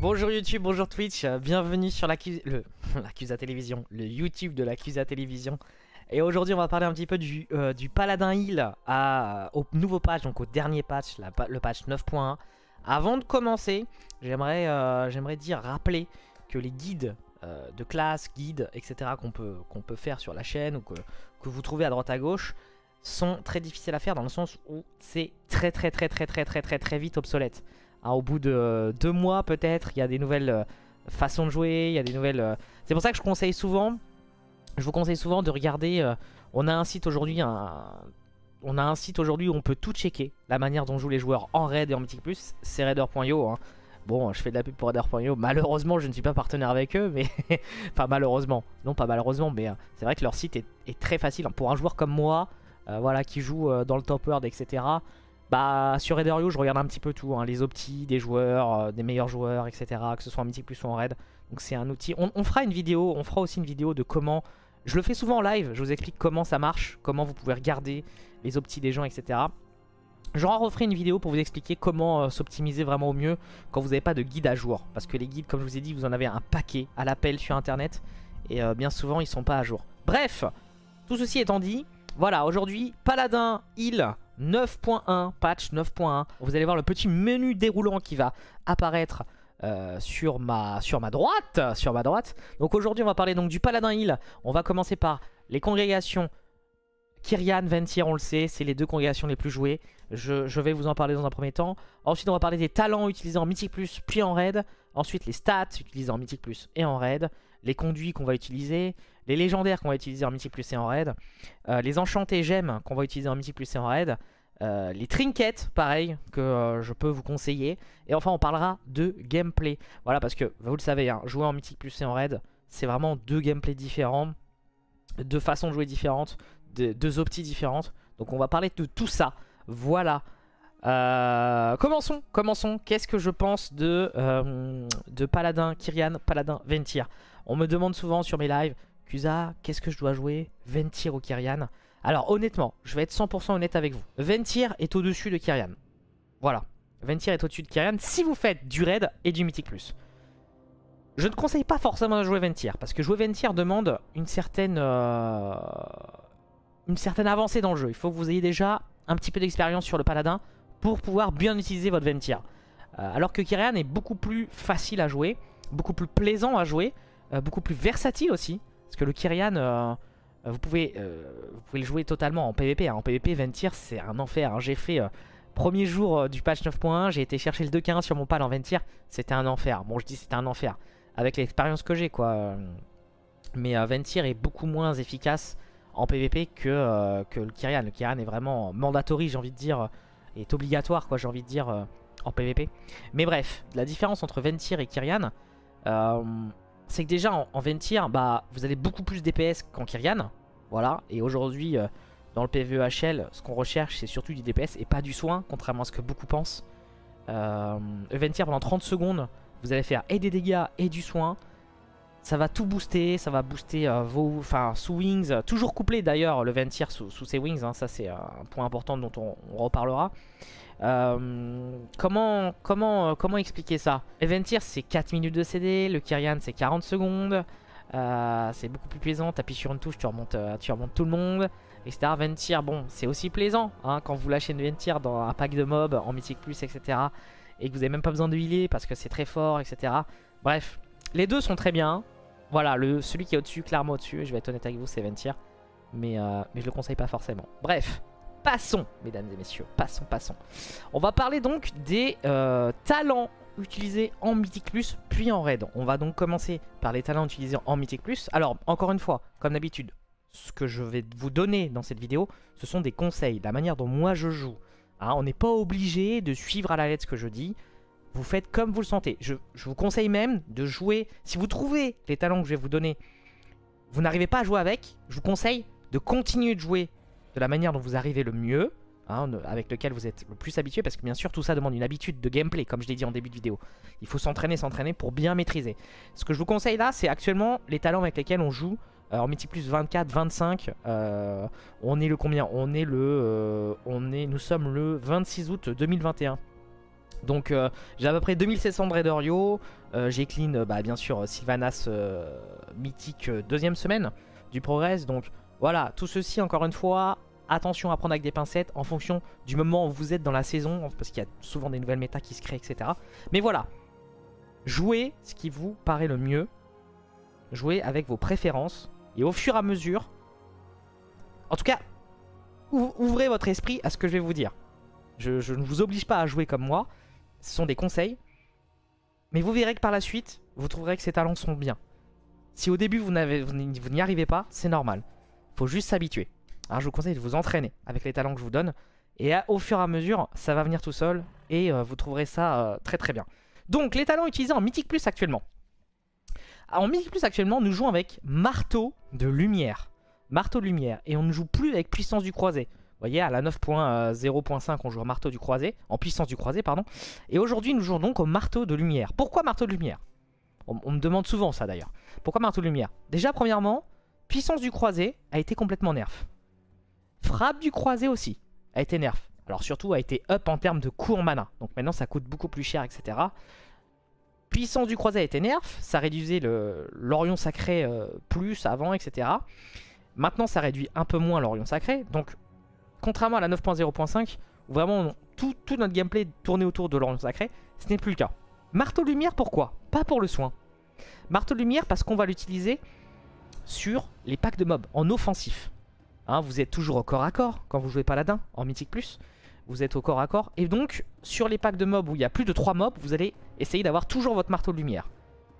Bonjour YouTube, bonjour Twitch, euh, bienvenue sur l'Accusa Télévision, le YouTube de l'Accusa Télévision. Et aujourd'hui on va parler un petit peu du, euh, Paladin Hill au nouveau patch, donc au dernier patch, le patch 9.1. Avant de commencer, j'aimerais euh, j'aimerais dire, rappeler que les guides de classe, guides, etc. qu'on peut, qu'on peut faire sur la chaîne ou que, que vous trouvez à droite à gauche sont très difficiles à faire dans le sens où c'est très très très très très très très très vite obsolète. Hein, au bout de euh, deux mois peut-être, il y a des nouvelles euh, façons de jouer, il y a des nouvelles... Euh, c'est pour ça que je conseille souvent, je vous conseille souvent de regarder... on a un site aujourd'hui, on a un site aujourd'hui où on peut tout checker, la manière dont jouent les joueurs en raid et en mythic plus, c'est raider.io. Hein. Bon, je fais de la pub pour raider.io, malheureusement je ne suis pas partenaire avec eux, mais... enfin malheureusement, non pas malheureusement, mais c'est vrai que leur site est, très facile. Pour un joueur comme moi, voilà, qui joue dans le top world, etc., bah sur Raider.io je regarde un petit peu tout, hein, les optis des joueurs, euh, des meilleurs joueurs, etc. Que ce soit en mythique plus ou en raid. Donc c'est un outil. On, fera une vidéo, on fera aussi une vidéo de comment. Je le fais souvent en live, je vous explique comment ça marche, comment vous pouvez regarder les optis des gens, etc. J'en referai une vidéo pour vous expliquer comment euh, s'optimiser vraiment au mieux quand vous n'avez pas de guide à jour. Parce que les guides, comme je vous ai dit, vous en avez un paquet à l'appel sur internet. Et euh, bien souvent, ils sont pas à jour. Bref, tout ceci étant dit, voilà, aujourd'hui, Paladin, Heal, 9.1, patch 9.1. Vous allez voir le petit menu déroulant qui va apparaître euh, sur, ma, sur ma droite. Donc aujourd'hui, on va parler donc du Paladin Hill. On va commencer par les congrégations Kyrian, Ventir, on le sait, c'est les deux congrégations les plus jouées. Je, je, vais vous en parler dans un premier temps. Ensuite, on va parler des talents utilisés en Mythic puis en Raid. Ensuite, les stats utilisés en Mythic Plus et en Raid. Les conduits qu'on va utiliser. Les légendaires qu'on va utiliser en Mythic Plus et en Raid. Euh, les enchantés gemmes qu'on va utiliser en Mythic Plus et en Raid. Euh, les trinkets, pareil, que euh, je peux vous conseiller. Et enfin, on parlera de gameplay. Voilà, parce que vous le savez, hein, jouer en Mythic Plus et en Raid, c'est vraiment deux gameplays différents, deux façons de jouer différentes, deux opties différentes. Donc on va parler de tout ça. Voilà. Euh, commençons, commençons. Qu'est-ce que je pense de, de Paladin Kyrian, Paladin Ventir? On me demande souvent sur mes lives, Kusa, qu'est-ce que je dois jouer? Ventir ou Kyrian? Alors honnêtement, je vais être 100% honnête avec vous. Ventir est au-dessus de Kyrian. Voilà. Ventir est au-dessus de Kyrian si vous faites du raid et du mythic plus. Je ne conseille pas forcément de jouer Ventir. Parce que jouer Ventir demande une certaine, euh, une certaine avancée dans le jeu. Il faut que vous ayez déjà un petit peu d'expérience sur le paladin pour pouvoir bien utiliser votre Ventir. Euh, alors que Kyrian est beaucoup plus facile à jouer, beaucoup plus plaisant à jouer, euh, beaucoup plus versatile aussi. Parce que le Kyrian, euh, vous pouvez, le jouer totalement en PvP. Hein. En PvP, Ventir, c'est un enfer. Hein. J'ai fait premier jour du patch 9.1, j'ai été chercher le 2.15 sur mon pal en Ventir. C'était un enfer. Bon, je dis c'était un enfer. Avec l'expérience que j'ai, quoi. Mais Ventir est beaucoup moins efficace en PvP que, que le Kyrian. Le Kyrian est vraiment mandatory, j'ai envie de dire, obligatoire, quoi, j'ai envie de dire, en PvP. Mais bref, la différence entre Ventir et Kyrian, c'est que déjà en, Ventir, bah, vous avez beaucoup plus DPS qu'en Kyrian. Voilà, et aujourd'hui, euh, dans le PvEHL, ce qu'on recherche, c'est surtout du DPS et pas du soin, contrairement à ce que beaucoup pensent. Euh, Ventir, pendant 30 secondes, vous allez faire et des dégâts et du soin. Ça va tout booster, ça va booster euh, vos enfin, sous Wings. Toujours couplé d'ailleurs le Ventir sous, ses Wings, hein, ça c'est un point important dont on, reparlera. Euh, comment, expliquer ça? Ventir c'est 4 minutes de CD, le Kyrian c'est 40 secondes. Euh, c'est beaucoup plus plaisant, t'appuies sur une touche, tu remontes, euh, tu remontes tout le monde, etc. Ventir, bon, c'est aussi plaisant hein, quand vous lâchez une Ventir dans un pack de mobs en Mythic Plus, etc. Et que vous avez même pas besoin de healer parce que c'est très fort, etc. Bref, les deux sont très bien. Voilà, le, celui qui est au-dessus, clairement au-dessus, je vais être honnête avec vous, c'est Ventir. Mais, mais je le conseille pas forcément. Bref, passons, mesdames et messieurs, passons, passons. On va parler donc des euh, talents utilisés en Mythic Plus, puis en Raid. On va donc commencer par les talents utilisés en Mythic Plus. Alors, encore une fois, comme d'habitude, ce que je vais vous donner dans cette vidéo, ce sont des conseils, la manière dont moi je joue. Hein, on n'est pas obligé de suivre à la lettre ce que je dis. Vous faites comme vous le sentez. Je, vous conseille même de jouer... Si vous trouvez les talents que je vais vous donner, vous n'arrivez pas à jouer avec, je vous conseille de continuer de jouer de la manière dont vous arrivez le mieux, hein, avec lequel vous êtes le plus habitué, parce que bien sûr tout ça demande une habitude de gameplay, comme je l'ai dit en début de vidéo. Il faut s'entraîner, s'entraîner pour bien maîtriser. Ce que je vous conseille là, c'est actuellement les talents avec lesquels on joue euh, en multi plus 24, 25. Euh, on est le combien? On est le, euh, on est, nous sommes le 26 août 2021. Donc euh, j'ai à peu près 2700 de Raiderio. Euh, j'ai clean euh, bah, bien sûr Sylvanas mythique deuxième semaine du progress. Donc voilà, tout ceci encore une fois, attention à prendre avec des pincettes en fonction du moment où vous êtes dans la saison. Parce qu'il y a souvent des nouvelles méta qui se créent, etc. Mais voilà, jouez ce qui vous paraît le mieux. Jouez avec vos préférences. Et au fur et à mesure, en tout cas, ouvrez votre esprit à ce que je vais vous dire. Je, ne vous oblige pas à jouer comme moi. Ce sont des conseils. Mais vous verrez que par la suite, vous trouverez que ces talents sont bien. Si au début vous n'y arrivez pas, c'est normal. Faut juste s'habituer. Alors je vous conseille de vous entraîner avec les talents que je vous donne. Et au fur et à mesure, ça va venir tout seul. Et euh, vous trouverez ça euh, très très bien. Donc les talents utilisés en Mythic Plus actuellement. En Mythic Plus actuellement, nous jouons avec Marteau de Lumière. Marteau de Lumière. Et on ne joue plus avec Puissance du Croisé. Vous voyez, à la 9.0.5, on joue au marteau du croisé, en puissance du croisé, pardon. Et aujourd'hui, nous jouons donc au marteau de lumière. Pourquoi marteau de lumière? On, me demande souvent ça d'ailleurs. Pourquoi marteau de lumière? Déjà, premièrement, puissance du croisé a été complètement nerf. Frappe du croisé aussi a été nerf. Alors surtout a été up en termes de coût en mana. Donc maintenant ça coûte beaucoup plus cher, etc. Puissance du croisé a été nerf. Ça réduisait l'Orion sacré euh, plus avant, etc. Maintenant ça réduit un peu moins l'Orion sacré. Donc contrairement à la 9.0.5, où vraiment tout, notre gameplay tournait autour de l'Orion Sacré, ce n'est plus le cas. Marteau Lumière, pourquoi? Pas pour le soin. Marteau Lumière parce qu'on va l'utiliser sur les packs de mobs, en offensif. Hein, vous êtes toujours au corps à corps quand vous jouez Paladin, en Mythic+. Plus. Vous êtes au corps à corps. Et donc, sur les packs de mobs où il y a plus de 3 mobs, vous allez essayer d'avoir toujours votre Marteau de Lumière.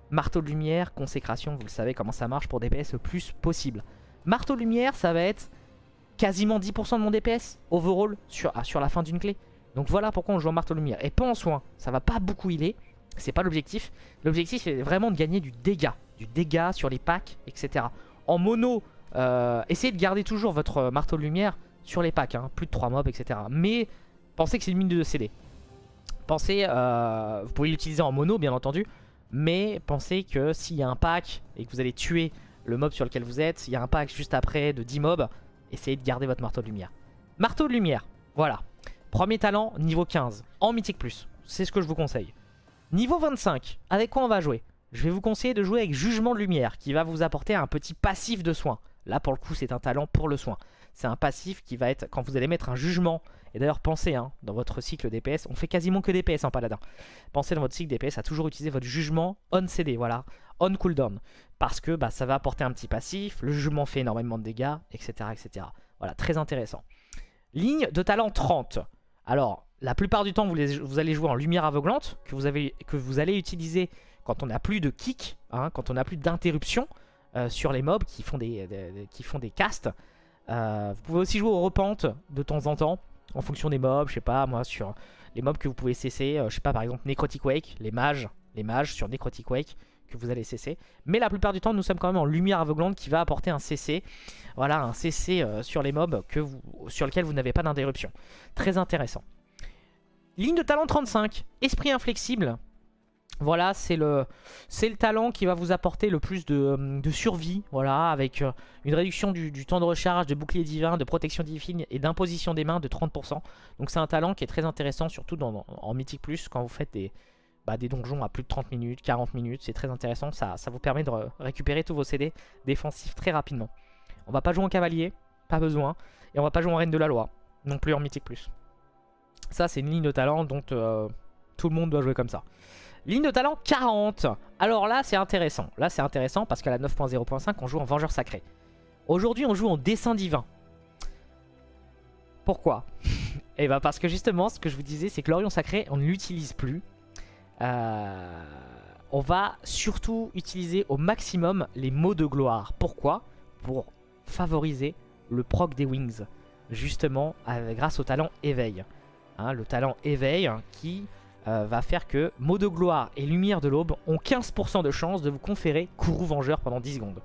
Marteau de Lumière, consécration, vous le savez comment ça marche pour DPS le plus possible. Marteau de Lumière, ça va être quasiment 10% de mon DPS overall sur, ah, sur la fin d'une clé. Donc voilà pourquoi on joue en marteau lumière. Et pas en soin, ça va pas beaucoup healer, c'est pas l'objectif. L'objectif c'est vraiment de gagner du dégât, du dégât sur les packs, etc. En mono, euh, essayez de garder toujours votre euh, marteau de lumière sur les packs, hein, plus de 3 mobs, etc. Mais pensez que c'est une mine de CD. Pensez, euh, vous pouvez l'utiliser en mono bien entendu, mais pensez que s'il y a un pack et que vous allez tuer le mob sur lequel vous êtes, il y a un pack juste après de 10 mobs, essayez de garder votre marteau de lumière. Marteau de lumière, voilà. Premier talent, niveau 15, en Mythique Plus. C'est ce que je vous conseille. Niveau 25, avec quoi on va jouer? Je vais vous conseiller de jouer avec Jugement de Lumière, qui va vous apporter un petit passif de soin. Là, pour le coup, c'est un talent pour le soin. C'est un passif qui va être, quand vous allez mettre un jugement, et d'ailleurs pensez, hein, dans votre cycle DPS, on fait quasiment que DPS en paladin. Pensez dans votre cycle DPS à toujours utiliser votre jugement on CD, voilà, on cooldown. Parce que bah, ça va apporter un petit passif, le jugement fait énormément de dégâts, etc. etc. Voilà, très intéressant. Ligne de talent 30. Alors, la plupart du temps, vous, allez jouer en lumière aveuglante, que vous, avez, que vous allez utiliser quand on n'a plus de kick, hein, quand on n'a plus d'interruption euh, sur les mobs qui font des, qui font des castes. Euh, vous pouvez aussi jouer au repente de temps en temps, en fonction des mobs, je sais pas, moi, sur les mobs que vous pouvez cesser, euh, je sais pas, par exemple, Necrotic Wake, les mages, les mages sur Necrotic Wake, que vous allez cesser. Mais la plupart du temps, nous sommes quand même en lumière aveuglante qui va apporter un CC. Voilà, un CC euh, sur les mobs que vous, sur lequel vous n'avez pas d'interruption. Très intéressant. Ligne de talent 35, esprit inflexible. Voilà, c'est le, le talent qui va vous apporter le plus de, euh, survie, voilà, avec euh, une réduction du, temps de recharge, de bouclier divin, de protection divine et d'imposition des mains de 30%. Donc c'est un talent qui est très intéressant, surtout en Mythic Plus, quand vous faites des, bah, donjons à plus de 30 minutes, 40 minutes. C'est très intéressant. Ça, vous permet de récupérer tous vos CD défensifs très rapidement. On va pas jouer en cavalier, pas besoin. Et on va pas jouer en reine de la loi, non plus en mythique plus. Ça, c'est une ligne de talent dont euh, tout le monde doit jouer comme ça. Ligne de talent 40. Alors là, c'est intéressant. Là, c'est intéressant parce qu'à la 9.0.5, on joue en Vengeur Sacré. Aujourd'hui, on joue en Dessin Divin. Pourquoi? Eh bah ben, parce que justement, ce que je vous disais, c'est que l'Orion Sacré, on ne l'utilise plus. Euh, on va surtout utiliser au maximum les mots de gloire. Pourquoi? Pour favoriser le proc des wings, justement grâce au talent éveil. Hein, le talent éveil qui euh, va faire que mots de gloire et lumière de l'aube ont 15% de chance de vous conférer Kourou Vengeur pendant 10 secondes.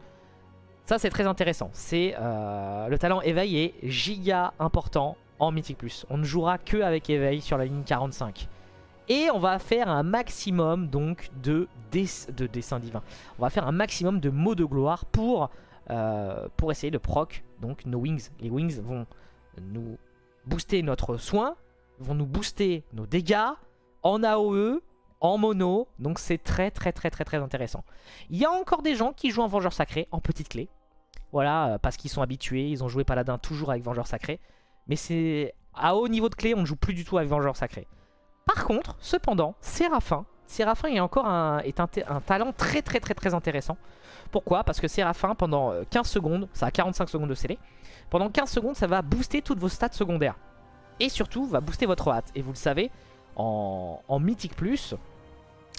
Ça c'est très intéressant. C'est euh, Le talent éveil est giga important en Mythic+. On ne jouera que avec éveil sur la ligne 45. Et on va faire un maximum donc de, de dessins divins. On va faire un maximum de mots de gloire pour, euh, pour essayer de proc donc nos wings. Les wings vont nous booster notre soin, vont nous booster nos dégâts en AOE, en mono. Donc c'est très très très très très intéressant. Il y a encore des gens qui jouent en Vengeur Sacré, en petite clé. Voilà, euh, parce qu'ils sont habitués, ils ont joué Paladin toujours avec Vengeur Sacré. Mais c'est à haut niveau de clé, on ne joue plus du tout avec Vengeur Sacré. Par contre, cependant, Séraphin, Séraphin est encore un, talent très très très très intéressant. Pourquoi? Parce que Séraphin, pendant 15 euh, secondes, ça a 45 secondes de scellé, pendant 15 secondes, ça va booster toutes vos stats secondaires. Et surtout, va booster votre hâte. Et vous le savez, en, Mythique Plus,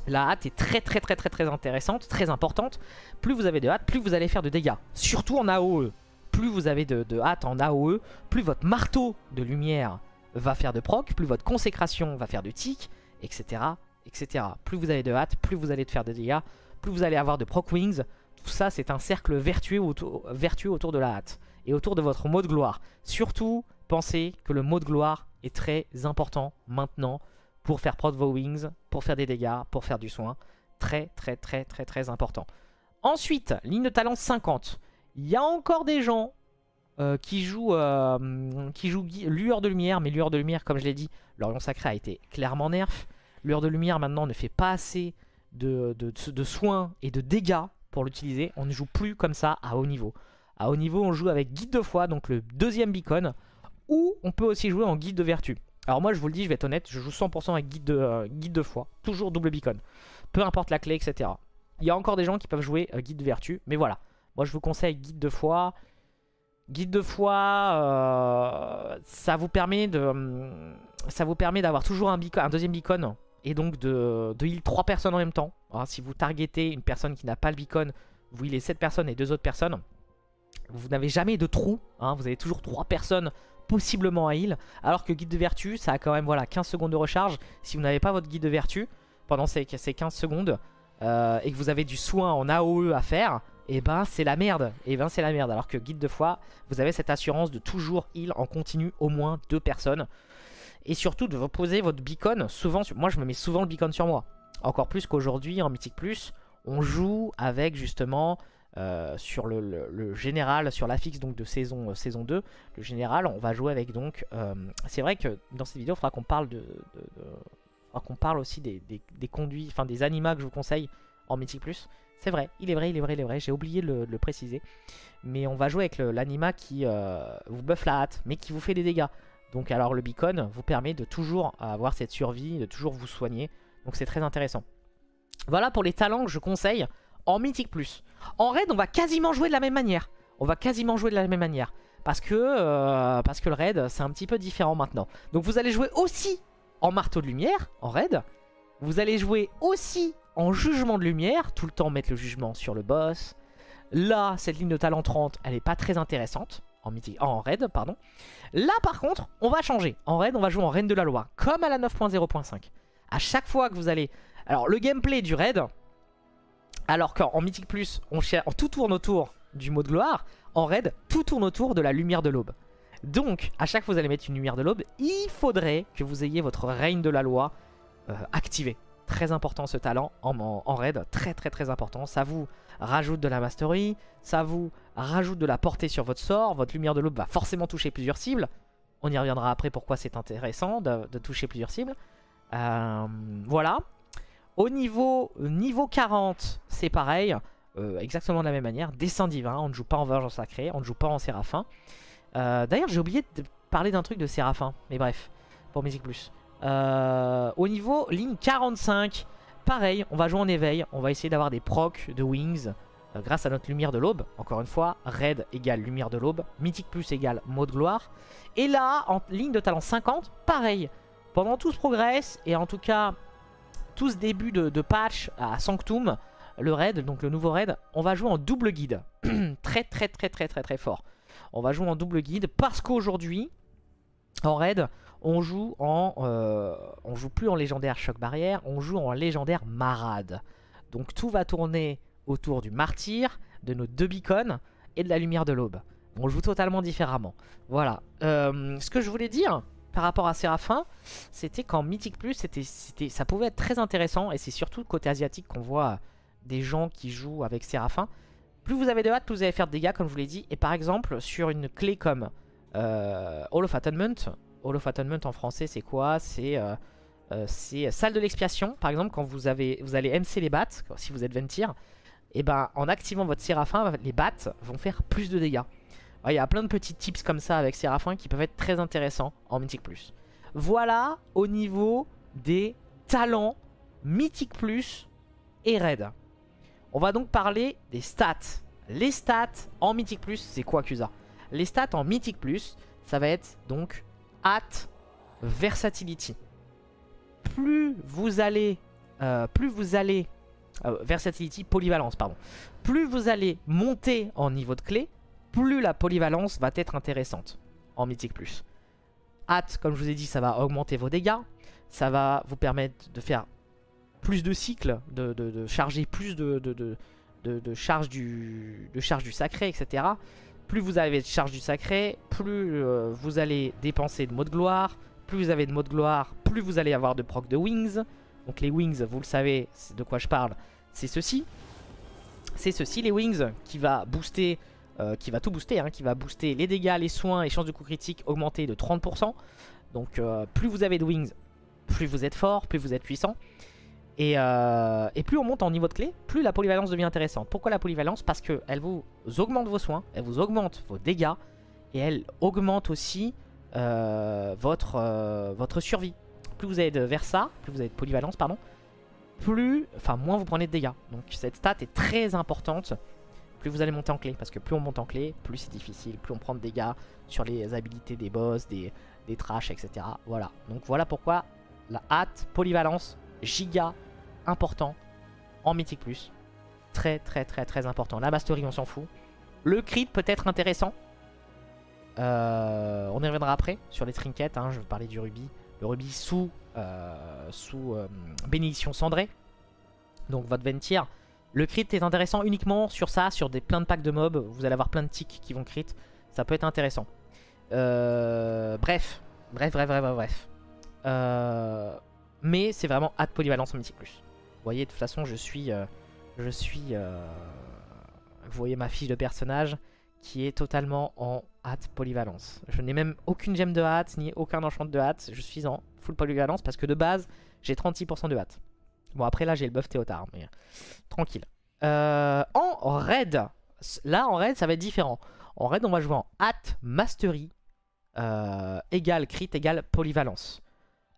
la hâte est très très très très très intéressante, très importante. Plus vous avez de hâte, plus vous allez faire de dégâts. Surtout en AOE. Plus vous avez de, hâte en AOE, plus votre marteau de lumière va faire de proc, plus votre consécration va faire de tic, etc. etc. Plus vous avez de hâte, plus vous allez faire de dégâts, plus vous allez avoir de proc wings. Tout ça c'est un cercle vertueux autour de la hâte et autour de votre mot de gloire. Surtout, pensez que le mot de gloire est très important maintenant pour faire prod vos wings, pour faire des dégâts, pour faire du soin. Très très très très très important. Ensuite, ligne de talent 50. Il y a encore des gens euh, qui jouent, euh, qui jouent Lueur de Lumière, mais Lueur de Lumière, comme je l'ai dit, l'Orion Sacré a été clairement nerf. Lueur de Lumière maintenant ne fait pas assez de, de soins et de dégâts pour l'utiliser. On ne joue plus comme ça à haut niveau. À haut niveau, on joue avec Guide de foi, donc le deuxième beacon, ou on peut aussi jouer en Guide de vertu. Alors moi je vous le dis, je vais être honnête, je joue 100% avec guide de, euh, guide de foi, toujours double beacon. Peu importe la clé, etc. Il y a encore des gens qui peuvent jouer euh, guide de vertu, mais voilà. Moi je vous conseille guide de foi. Guide de foi, euh, ça vous permet de, hum, ça vous permet d'avoir toujours un, beacon, deuxième beacon et donc de, de heal 3 personnes en même temps. si vous targetez une personne qui n'a pas le beacon, vous healez 7 personnes et 2 autres personnes. Vous n'avez jamais de trou, hein. vous avez toujours 3 personnes possiblement à heal. Alors que guide de vertu, ça a quand même voilà, 15 secondes de recharge. Si vous n'avez pas votre guide de vertu pendant ces, 15 secondes euh, et que vous avez du soin en AOE à faire, et eh ben c'est la merde. Et eh ben c'est la merde. Alors que guide de foi, vous avez cette assurance de toujours heal en continu au moins deux personnes. Et surtout de vous poser votre beacon souvent. Moi je me mets souvent le beacon sur moi. Encore plus qu'aujourd'hui en Mythic Plus, on joue avec justement euh, sur le, général, sur l'affixe donc de saison, euh, saison 2, le général, on va jouer avec donc... Euh, c'est vrai que dans cette vidéo, il faudra qu'on parle de... qu'on parle aussi des, conduits, enfin des animaux que je vous conseille en Mythic Plus. C'est vrai, il est vrai, il est vrai, il est vrai, j'ai oublié de le, préciser. Mais on va jouer avec l'anima qui vous buff la hâte, mais qui vous fait des dégâts. Donc alors le beacon vous permet de toujours avoir cette survie, de toujours vous soigner. Donc c'est très intéressant. Voilà pour les talents que je conseille en Mythic Plus. En raid, on va quasiment jouer de la même manière. On va quasiment jouer de la même manière. Parce que, euh, parce que le raid, c'est un petit peu différent maintenant. Donc vous allez jouer aussi en marteau de lumière, en raid. Vous allez jouer aussi en jugement de lumière, tout le temps mettre le jugement sur le boss. Là, cette ligne de talent 30, elle est pas très intéressante. En, mythique, en raid, pardon. Là, par contre, on va changer. En raid, on va jouer en reine de la loi, comme à la 9.0.5. À chaque fois que vous allez... Alors, le gameplay du raid, alors qu'en Mythique Plus, on cherche, tout tourne autour du mot de gloire. En raid, tout tourne autour de la lumière de l'aube. Donc, à chaque fois que vous allez mettre une lumière de l'aube, il faudrait que vous ayez votre règne de la loi euh, activé. Très important ce talent en, raid, très très très important. Ça vous rajoute de la mastery, ça vous rajoute de la portée sur votre sort. Votre lumière de l'aube va forcément toucher plusieurs cibles. On y reviendra après pourquoi c'est intéressant de, toucher plusieurs cibles. Euh, voilà. Au niveau, niveau 40, c'est pareil. Euh, exactement de la même manière. Dessin divin, on ne joue pas en Vengeance Sacrée, on ne joue pas en Séraphin. Euh, d'ailleurs, j'ai oublié de parler d'un truc de Séraphin. Mais bref, pour Music Plus. Euh, au niveau ligne 45, pareil, on va jouer en éveil. On va essayer d'avoir des procs de Wings grâce à notre lumière de l'aube. Encore une fois, Red égale lumière de l'aube. Mythic Plus égale mot de gloire. Et là, en ligne de talent 50, pareil. Pendant tout ce progresse, et en tout cas tout ce début de, patch à Sanctum, le raid, donc le nouveau raid, on va jouer en double guide. très très très très très très fort. On va jouer en double guide parce qu'aujourd'hui, en raid, on joue en, euh, on joue plus en légendaire choc barrière, on joue en légendaire marade. Donc tout va tourner autour du martyr, de nos deux beacons et de la lumière de l'aube. On joue totalement différemment. Voilà. Euh, ce que je voulais dire, par rapport à Séraphin, c'était qu'en Mythic Plus, c'était, ça pouvait être très intéressant. Et c'est surtout côté asiatique qu'on voit des gens qui jouent avec Séraphin. Plus vous avez de hâte, plus vous allez faire de dégâts, comme je vous l'ai dit. Et par exemple, sur une clé comme euh, Hall of Attunement, Hall of Attunement en français, c'est quoi? C'est euh, euh, salle de l'expiation. Par exemple, quand vous, avez, vous allez MC les bats, si vous êtes Ventir, et ben en activant votre Séraphin, les bats vont faire plus de dégâts. Il y a plein de petits tips comme ça avec Séraphin qui peuvent être très intéressants en Mythic Plus. Voilà au niveau des talents Mythic Plus et Raid. On va donc parler des stats. Les stats en Mythic Plus, c'est quoi Cusa Les stats en Mythic Plus, ça va être donc at versatility. Plus vous allez, euh, plus vous allez, euh, versatility, polyvalence, pardon. Plus vous allez monter en niveau de clé, plus la polyvalence va être intéressante en Mythic Plus. At, comme je vous ai dit, ça va augmenter vos dégâts. Ça va vous permettre de faire plus de cycles, de, charger plus de, de, charge du, de charge du sacré, etc. Plus vous avez de charge du sacré, plus euh, vous allez dépenser de mots de gloire. Plus vous avez de mots de gloire, plus vous allez avoir de proc de wings. Donc les wings, vous le savez de quoi je parle, c'est ceci. C'est ceci les wings qui va booster, euh, qui va tout booster, hein, qui va booster les dégâts, les soins et chances de coup critique augmenter de 30%. Donc euh, plus vous avez de wings, plus vous êtes fort, plus vous êtes puissant. Euh, et, plus on monte en niveau de clé, plus la polyvalence devient intéressante. Pourquoi la polyvalence? Parce qu'elle vous augmente vos soins, elle vous augmente vos dégâts, et elle augmente aussi votre, votre survie. Plus vous avez de Versa, plus vous avez de polyvalence, pardon, plus, enfin moins vous prenez de dégâts. Donc cette stat est très importante. Plus vous allez monter en clé, parce que plus on monte en clé, plus c'est difficile, plus on prend de dégâts sur les habilités des boss, des, des trash, etc. Voilà. Donc voilà pourquoi la hâte, polyvalence, giga important en Mythic Plus. Très très très très important. La Mastery on s'en fout. Le crit peut être intéressant. Euh, on y reviendra après sur les trinkets. Hein. je vais parler du rubis. Le rubis sous, euh, sous euh, bénédiction cendrée. Donc votre Ventir. Le crit est intéressant uniquement sur ça, sur des plein de packs de mobs. Vous allez avoir plein de ticks qui vont crit. Ça peut être intéressant. bref. Bref, bref, bref, bref. mais c'est vraiment hâte polyvalence en Mythic Plus. Vous voyez, de toute façon, je suis... Euh, je suis... Euh, vous voyez ma fiche de personnage qui est totalement en hâte polyvalence. Je n'ai même aucune gemme de hâte, ni aucun enchant de hâte. Je suis en full polyvalence parce que de base, j'ai 36% de hâte. Bon, après là, j'ai le buff Théotard, mais tranquille. Euh, en raid, là, en raid, ça va être différent. En raid, on va jouer en hâte mastery, égale crit, égale polyvalence.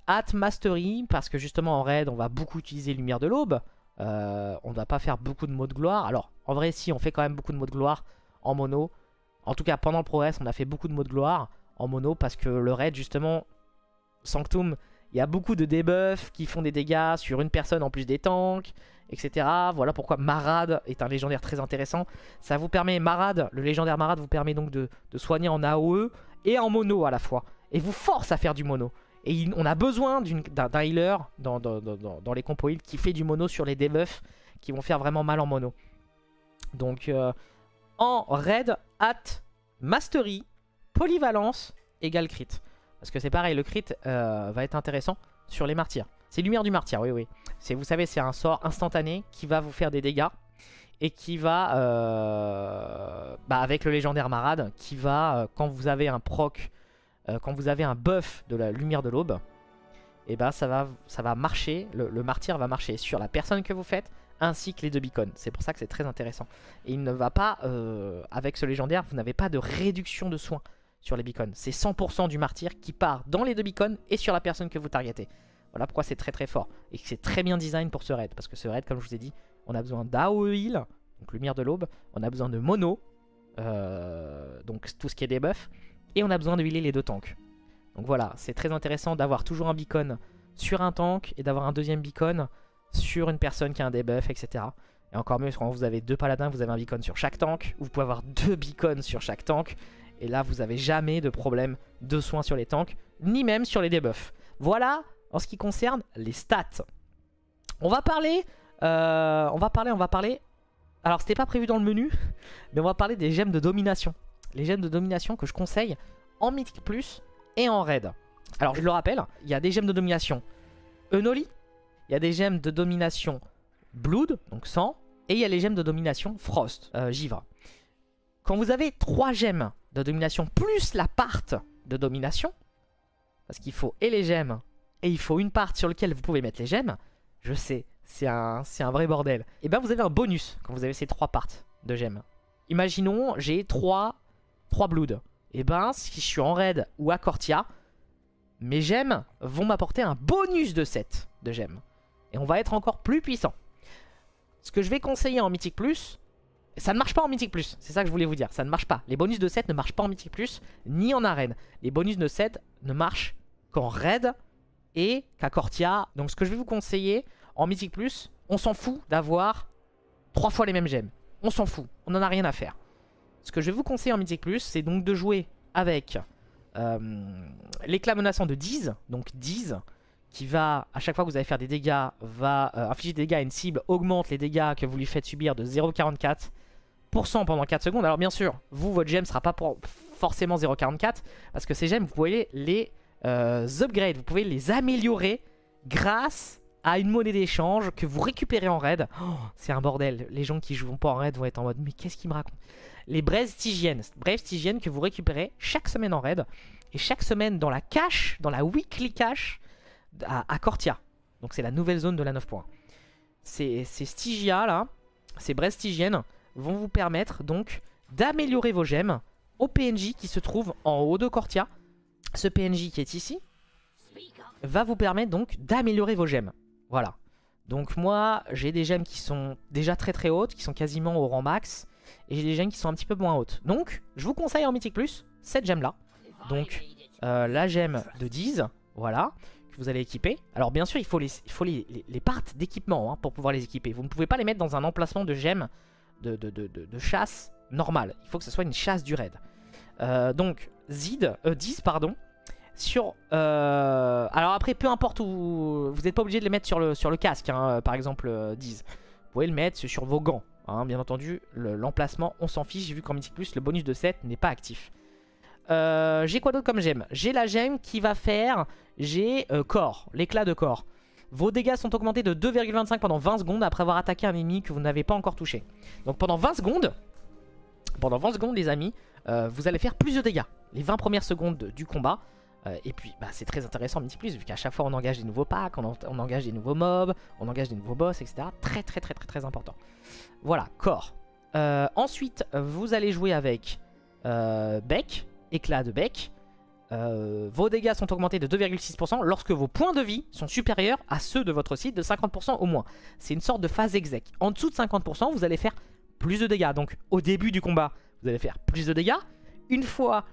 At Mastery, parce que justement en raid, on va beaucoup utiliser Lumière de l'Aube. Euh, on ne va pas faire beaucoup de mots de gloire. Alors, en vrai, si, on fait quand même beaucoup de mots de gloire en mono. En tout cas, pendant le progress, on a fait beaucoup de mots de gloire en mono parce que le raid, justement, Sanctum, il y a beaucoup de debuffs qui font des dégâts sur une personne en plus des tanks, etc. Voilà pourquoi Marad est un légendaire très intéressant. Ça vous permet, Marad, le légendaire Marad vous permet donc de, soigner en AOE et en mono à la fois. Et vous force à faire du mono. Et on a besoin d'un healer dans, les compos heal qui fait du mono sur les debuffs qui vont faire vraiment mal en mono. Donc euh, en raid, at, mastery, polyvalence, égale crit. Parce que c'est pareil, le crit euh, va être intéressant sur les martyrs. C'est lumière du martyr, oui, oui. Vous savez, c'est un sort instantané qui va vous faire des dégâts. Et qui va, euh, bah, avec le légendaire marade, qui va, quand vous avez un proc euh, quand vous avez un buff de la lumière de l'aube, et eh ben ça va, ça va marcher, le, martyr va marcher sur la personne que vous faites, ainsi que les deux beacons. C'est pour ça que c'est très intéressant. Et il ne va pas, euh, avec ce légendaire, vous n'avez pas de réduction de soins sur les beacons. C'est 100% du martyr qui part dans les deux beacons et sur la personne que vous targetez. Voilà pourquoi c'est très très fort. Et c'est très bien design pour ce raid. Parce que ce raid, comme je vous ai dit, on a besoin d'AOE heal, donc lumière de l'aube. On a besoin de mono, euh, donc tout ce qui est debuff. Et on a besoin de healer les deux tanks. Donc voilà, c'est très intéressant d'avoir toujours un beacon sur un tank et d'avoir un deuxième beacon sur une personne qui a un debuff, etc. Et encore mieux quand vous avez deux paladins, vous avez un beacon sur chaque tank. Vous pouvez avoir deux beacons sur chaque tank. Et là, vous n'avez jamais de problème de soins sur les tanks, ni même sur les debuffs. Voilà en ce qui concerne les stats. On va parler, euh, on va parler, on va parler. Alors, c'était pas prévu dans le menu, mais on va parler des gemmes de domination les gemmes de domination que je conseille en Mythic Plus et en Raid. Alors je le rappelle, il y a des gemmes de domination Enoli, il y a des gemmes de domination Blood, donc sang, et il y a les gemmes de domination Frost, euh, Givre. Quand vous avez trois gemmes de domination plus la part de domination, parce qu'il faut et les gemmes et il faut une part sur laquelle vous pouvez mettre les gemmes, je sais, c'est un, un vrai bordel. Et bien vous avez un bonus quand vous avez ces trois parts de gemmes. Imaginons, j'ai 3, 3 blood. Et ben, si je suis en raid ou à Cortia, mes gemmes vont m'apporter un bonus de 7 de gemmes. Et on va être encore plus puissant. Ce que je vais conseiller en Mythic Plus, ça ne marche pas en Mythic Plus, c'est ça que je voulais vous dire, ça ne marche pas. Les bonus de 7 ne marchent pas en Mythic Plus, ni en arène. Les bonus de 7 ne marchent qu'en raid et qu'à Cortia. Donc ce que je vais vous conseiller, en Mythic Plus, on s'en fout d'avoir 3 fois les mêmes gemmes. On s'en fout, on n'en a rien à faire. Ce que je vais vous conseiller en Mythic Plus, c'est donc de jouer avec euh, l'éclat menaçant de 10, donc 10, qui va, à chaque fois que vous allez faire des dégâts, va euh, infliger des dégâts à une cible, augmente les dégâts que vous lui faites subir de 0,44% pendant 4 secondes. Alors bien sûr, vous, votre gemme sera pas pour forcément 0,44, parce que ces gemmes, vous pouvez les euh, upgrade, vous pouvez les améliorer grâce à une monnaie d'échange que vous récupérez en raid. Oh, c'est un bordel, les gens qui jouent pas en raid vont être en mode, mais qu'est-ce qu'il me raconte? Les braises stygiennes que vous récupérez chaque semaine en raid, et chaque semaine dans la cache, dans la weekly cache, à, Cortia. Donc c'est la nouvelle zone de la 9.1. Ces, ces Stygia là, ces Stygiennes vont vous permettre donc d'améliorer vos gemmes au PNJ qui se trouve en haut de Cortia. Ce PNJ qui est ici va vous permettre donc d'améliorer vos gemmes. Voilà. Donc moi j'ai des gemmes qui sont déjà très très hautes, qui sont quasiment au rang max. Et j'ai des gemmes qui sont un petit peu moins hautes. Donc je vous conseille en Mythic Plus cette gemme là. Donc euh, la gemme de 10, voilà vous allez équiper. Alors bien sûr, il faut les, il parts d'équipement hein, pour pouvoir les équiper. Vous ne pouvez pas les mettre dans un emplacement de gemmes de, de, chasse normal. Il faut que ce soit une chasse du raid. Euh, donc, Zid, euh, 10, pardon. Sur, euh, alors après, peu importe où... Vous n'êtes pas obligé de les mettre sur le, sur le casque, hein, par exemple, 10. Euh, vous pouvez le mettre sur vos gants. Hein, bien entendu, l'emplacement, on s'en fiche, vu qu'en Mythic Plus, le bonus de 7 n'est pas actif. Euh, j'ai quoi d'autre comme gemme? J'ai la gemme qui va faire... J'ai euh, corps, l'éclat de corps. Vos dégâts sont augmentés de 2,25 pendant 20 secondes après avoir attaqué un ennemi que vous n'avez pas encore touché. Donc pendant 20 secondes, pendant 20 secondes les amis, euh, vous allez faire plus de dégâts. Les 20 premières secondes du combat. et puis bah, c'est très intéressant Multiplus vu qu'à chaque fois on engage des nouveaux packs, on, engage des nouveaux mobs, on engage des nouveaux boss, etc. Très très très très très important. Voilà, corps. ensuite, vous allez jouer avec Beck éclat de bec. Euh, vos dégâts sont augmentés de 2,6% lorsque vos points de vie sont supérieurs à ceux de votre site de 50% au moins. C'est une sorte de phase exec. En dessous de 50%, vous allez faire plus de dégâts. Donc au début du combat, vous allez faire plus de dégâts. Une fois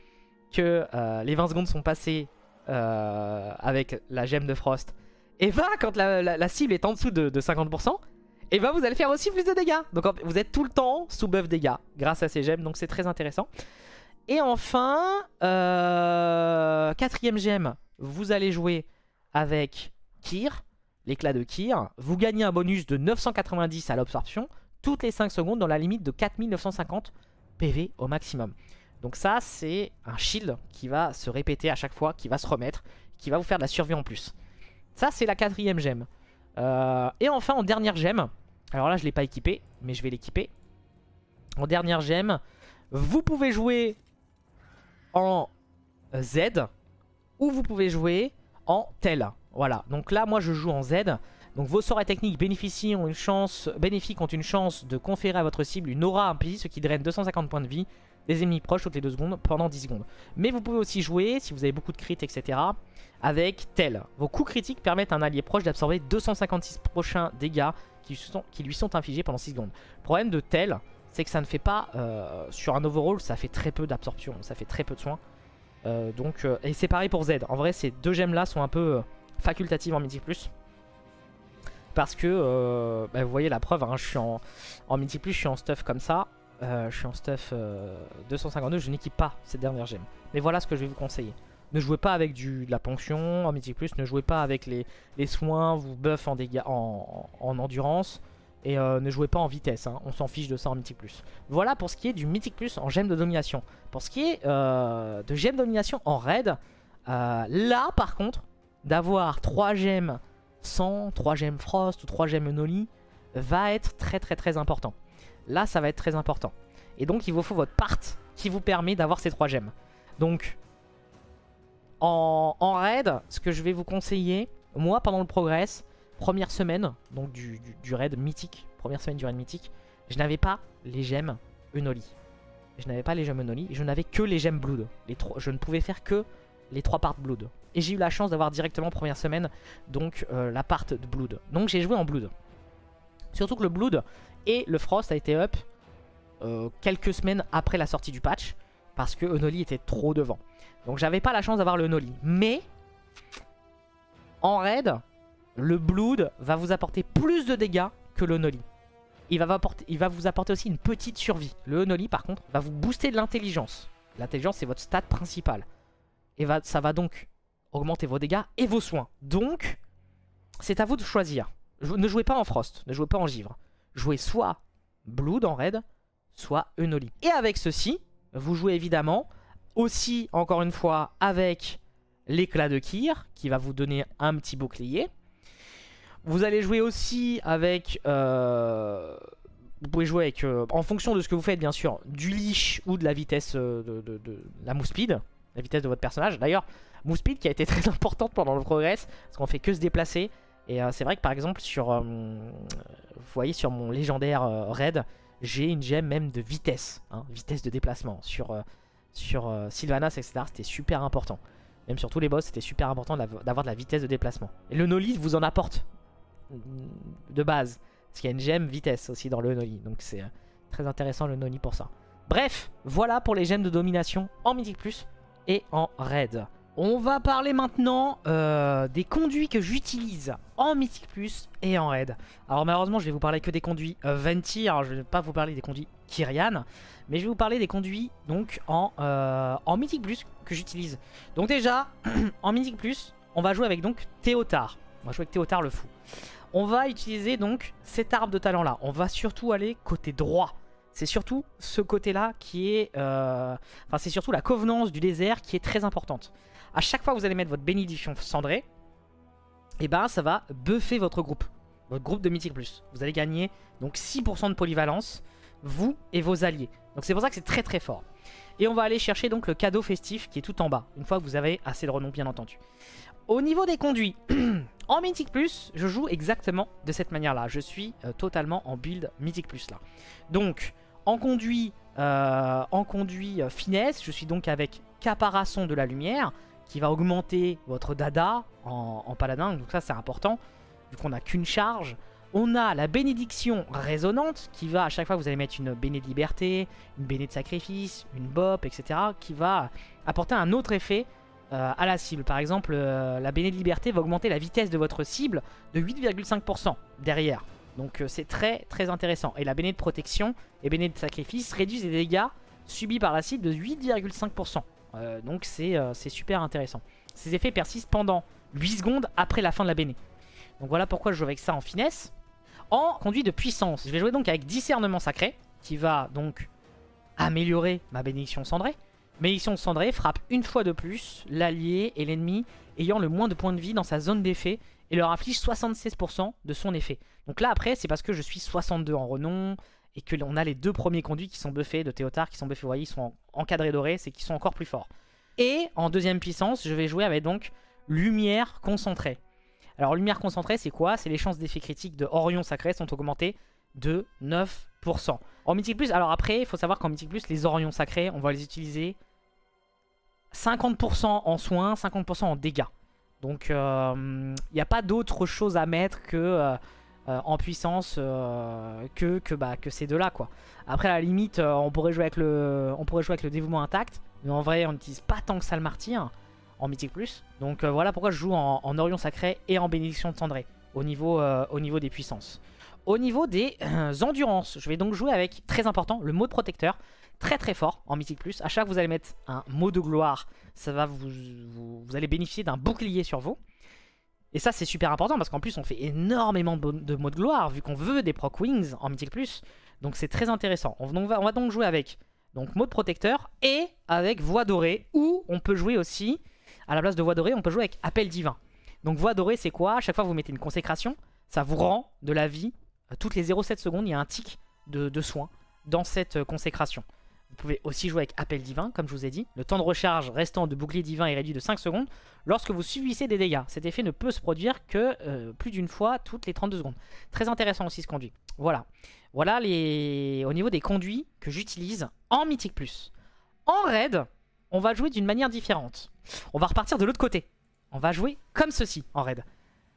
que euh, les 20 secondes sont passées euh, avec la gemme de Frost, et va quand la, cible est en dessous de, 50%, et va vous allez faire aussi plus de dégâts. Donc vous êtes tout le temps sous buff dégâts grâce à ces gemmes, donc c'est très intéressant. Et enfin, euh, quatrième gemme, vous allez jouer avec Kir, l'éclat de Kir. Vous gagnez un bonus de 990 à l'absorption toutes les 5 secondes dans la limite de 4950 PV au maximum. Donc ça, c'est un shield qui va se répéter à chaque fois, qui va se remettre, qui va vous faire de la survie en plus. Ça, c'est la quatrième gemme. Euh, et enfin, en dernière gemme, alors là, je ne l'ai pas équipé, mais je vais l'équiper. En dernière gemme, vous pouvez jouer en Z ou vous pouvez jouer en tel. Voilà, donc là moi je joue en Z. Donc vos sorts et techniques bénéficient ont une chance, bénéfiques ont une chance de conférer à votre cible une aura impie, ce qui draine 250 points de vie des ennemis proches toutes les 2 secondes pendant 10 secondes. Mais vous pouvez aussi jouer, si vous avez beaucoup de crits, etc., avec tel. Vos coups critiques permettent à un allié proche d'absorber 256 prochains dégâts qui, qui, lui sont infligés pendant 6 secondes. Problème de tel, c'est que ça ne fait pas, euh, sur un overall, ça fait très peu d'absorption, ça fait très peu de soins. Euh, donc, euh, et c'est pareil pour Z. En vrai, ces deux gemmes là sont un peu facultatives en Mythic Plus. Parce que, bah, vous voyez la preuve, hein, je suis en, en Plus, je suis en stuff comme ça. je suis en stuff 252, je n'équipe pas ces dernières gemmes. Mais voilà ce que je vais vous conseiller. Ne jouez pas avec du, de la ponction en Mythic Plus, ne jouez pas avec les, les soins, vous buff en, en, en endurance. Et euh, ne jouez pas en vitesse, hein. on s'en fiche de ça en Mythic Plus. Voilà pour ce qui est du Mythic Plus en gemme de domination. Pour ce qui est euh, de gemme de domination en raid, euh, là par contre, d'avoir 3 gemmes sans, 3 gemmes Frost ou 3 gemmes Noli va être très très très important. Là ça va être très important. Et donc il vous faut votre part qui vous permet d'avoir ces 3 gemmes. Donc En, en raid, ce que je vais vous conseiller, moi pendant le progress, première semaine, donc du, raid mythique, première semaine du raid mythique, je n'avais pas les gemmes Unoli. Je n'avais pas les gemmes Unoli, je n'avais que les gemmes Blood. Je ne pouvais faire que les trois parts Blood. Et j'ai eu la chance d'avoir directement première semaine, donc euh, la part de Blood. Donc j'ai joué en Blood. Surtout que le Blood et le Frost a été up euh, quelques semaines après la sortie du patch, parce que Unoli était trop devant. Donc j'avais pas la chance d'avoir le Unoli. Mais, en raid, le Blood va vous apporter plus de dégâts que le Unoli. Il va, vous apporter aussi une petite survie. Le Unoli, par contre, va vous booster de l'intelligence. L'intelligence, c'est votre stat principal. Et ça va donc augmenter vos dégâts et vos soins. Donc, c'est à vous de choisir. Ne jouez pas en Frost, ne jouez pas en Givre. Jouez soit Blood en raid, soit Unoli. Et avec ceci, vous jouez évidemment aussi, encore une fois, avec l'éclat de Kyr, qui va vous donner un petit bouclier. Vous allez jouer aussi avec... Euh, vous pouvez jouer avec, euh, en fonction de ce que vous faites bien sûr, du leash ou de la vitesse euh, de, la move speed, la vitesse de votre personnage. D'ailleurs, move speed qui a été très importante pendant le progress, parce qu'on fait que se déplacer. Et c'est vrai que par exemple, sur, vous voyez sur mon légendaire raid, j'ai une gemme même de vitesse, hein, vitesse de déplacement. Sur, sur Sylvanas, etc., c'était super important. Même sur tous les boss, c'était super important d'avoir de la vitesse de déplacement. Et le Noli vous en apporte de base. Parce qu'il y a une gemme vitesse aussi dans le Noli. Donc c'est très intéressant le Noli pour ça. Bref, voilà pour les gemmes de domination en Mythic Plus et en Raid. On va parler maintenant euh, des conduits que j'utilise en Mythic Plus et en Raid. Alors malheureusement je vais vous parler que des conduits euh, Venti, alors je vais pas vous parler des conduits Kyrian, mais je vais vous parler des conduits donc en, euh, en Mythic Plus que j'utilise. Donc déjà, en Mythic Plus, on va jouer avec donc Théotard. On va jouer avec Théotard le fou. On va utiliser donc cet arbre de talent là. On va surtout aller côté droit. C'est surtout ce côté-là qui est... Euh... Enfin, c'est surtout la covenance du désert qui est très importante. À chaque fois que vous allez mettre votre bénédiction cendrée, et eh ben ça va buffer votre groupe. Votre groupe de Mythic Plus. Vous allez gagner donc 6% de polyvalence, vous et vos alliés. Donc c'est pour ça que c'est très très fort. Et on va aller chercher donc le cadeau festif qui est tout en bas. Une fois que vous avez assez de renom bien entendu. Au niveau des conduits, en Mythic Plus, je joue exactement de cette manière-là. Je suis euh, totalement en build Mythic Plus là. Donc, en conduit, euh, en conduit euh, finesse, je suis donc avec Caparaçon de la Lumière, qui va augmenter votre dada en, paladin. Donc ça, c'est important, vu qu'on n'a qu'une charge. On a la bénédiction résonante, qui va, à chaque fois vous allez mettre une béné de liberté, une béné de sacrifice, une bop, etc., qui va apporter un autre effet euh, à la cible. Par exemple, euh, la béné de liberté va augmenter la vitesse de votre cible de 8,5% derrière. Donc euh, c'est très très intéressant. Et la béné de protection et béné de sacrifice réduisent les dégâts subis par la cible de 8,5%. Euh, donc c'est super intéressant. Ces effets persistent pendant 8 secondes après la fin de la béné. Donc voilà pourquoi je joue avec ça en finesse. En conduit de puissance, je vais jouer donc avec discernement sacré, qui va donc améliorer ma bénédiction cendrée. Bénédiction cendrée frappe une fois de plus l'allié et l'ennemi ayant le moins de points de vie dans sa zone d'effet et leur inflige 76% de son effet. Donc là après c'est parce que je suis 62 en renom et que l'on a les deux premiers conduits qui sont buffés de Théotard qui sont buffés, vous voyez ils sont encadrés dorés, c'est qu'ils sont encore plus forts. Et en deuxième puissance je vais jouer avec donc lumière concentrée. Alors lumière concentrée c'est quoi? C'est les chances d'effet critique de Orion Sacré sont augmentées de 9%. En Mythic Plus, alors après, il faut savoir qu'en Mythic Plus, les Orions Sacrés, on va les utiliser 50% en soins, 50% en dégâts. Donc il euh, n'y a pas d'autre chose à mettre que euh, euh, en puissance que, que, bah, que ces deux-là. quoi. Après, à la limite, on, pourrait jouer avec le, dévouement intact. Mais en vrai, on n'utilise pas tant que ça le martyr en Mythic Plus. Donc voilà pourquoi je joue en, Orion Sacré et en Bénédiction de Cendré au niveau, au niveau des puissances. Au niveau des endurances, je vais donc jouer avec, très important, le mot de protecteur. Très très fort en Mythic Plus. À chaque fois que vous allez mettre un mot de gloire, ça va vous, vous, allez bénéficier d'un bouclier sur vous. Et ça c'est super important parce qu'en plus on fait énormément de, mots de gloire vu qu'on veut des proc wings en Mythic Plus. Donc c'est très intéressant. On, va, on, va, donc jouer avec donc mot de protecteur et avec voix dorée ou on peut jouer aussi, à la place de voix dorée, on peut jouer avec appel divin. Donc voix dorée c'est quoi? À chaque fois que vous mettez une consécration, ça vous rend de la vie. Toutes les 0,7 secondes il y a un tic de, de soin dans cette consécration. Vous pouvez aussi jouer avec Appel Divin, comme je vous ai dit. Le temps de recharge restant de bouclier divin est réduit de 5 secondes lorsque vous subissez des dégâts. Cet effet ne peut se produire que euh, plus d'une fois toutes les 32 secondes. Très intéressant aussi ce conduit. Voilà. Voilà les... au niveau des conduits que j'utilise en Mythic+. En raid, on va jouer d'une manière différente. On va repartir de l'autre côté. On va jouer comme ceci en raid.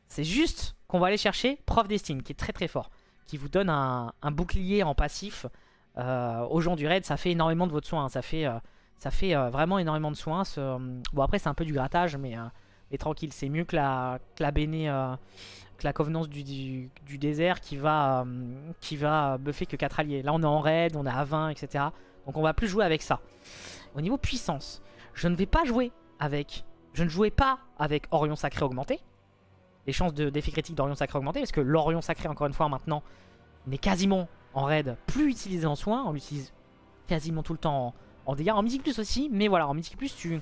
C'est juste qu'on va aller chercher Prof d'Estime, qui est très très fort. Qui vous donne un, bouclier en passif. Euh, aux gens du raid, ça fait énormément de votre soin. Hein. Ça fait, euh, ça fait euh, vraiment énormément de soins. Bon après c'est un peu du grattage, mais, tranquille. C'est mieux que la, que la béné, que la Covenance du, désert qui va, qui va buffer que 4 alliés. Là on est en raid, on est à 20, etc. Donc on va plus jouer avec ça. Au niveau puissance, je ne vais pas jouer avec... Je ne jouais pas avec Orion Sacré augmenté. Les chances d'effet critique d'Orion Sacré augmenté, parce que l'Orion Sacré, encore une fois, maintenant, n'est quasiment en raid plus utilisé en soin. On l'utilise quasiment tout le temps en, dégâts. En Mythic Plus aussi, mais voilà, en Mythic Plus, tu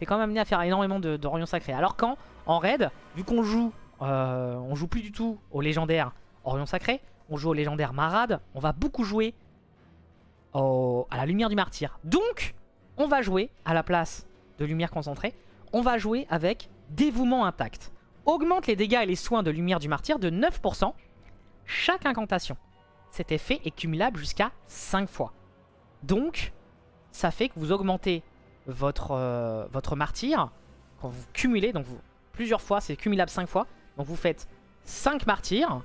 es quand même amené à faire énormément d'Orion Sacré. Alors quand, en raid, vu qu'on joue, euh, on joue plus du tout au légendaire Orion Sacré, on joue au légendaire Marade, on va beaucoup jouer à la lumière du martyr. Donc, on va jouer à la place de lumière concentrée, on va jouer avec dévouement intact. Augmente les dégâts et les soins de lumière du martyr de 9% chaque incantation. Cet effet est cumulable jusqu'à 5 fois. Donc, ça fait que vous augmentez votre, euh, martyr quand vous cumulez, donc plusieurs fois, c'est cumulable 5 fois. Donc vous faites 5 martyrs,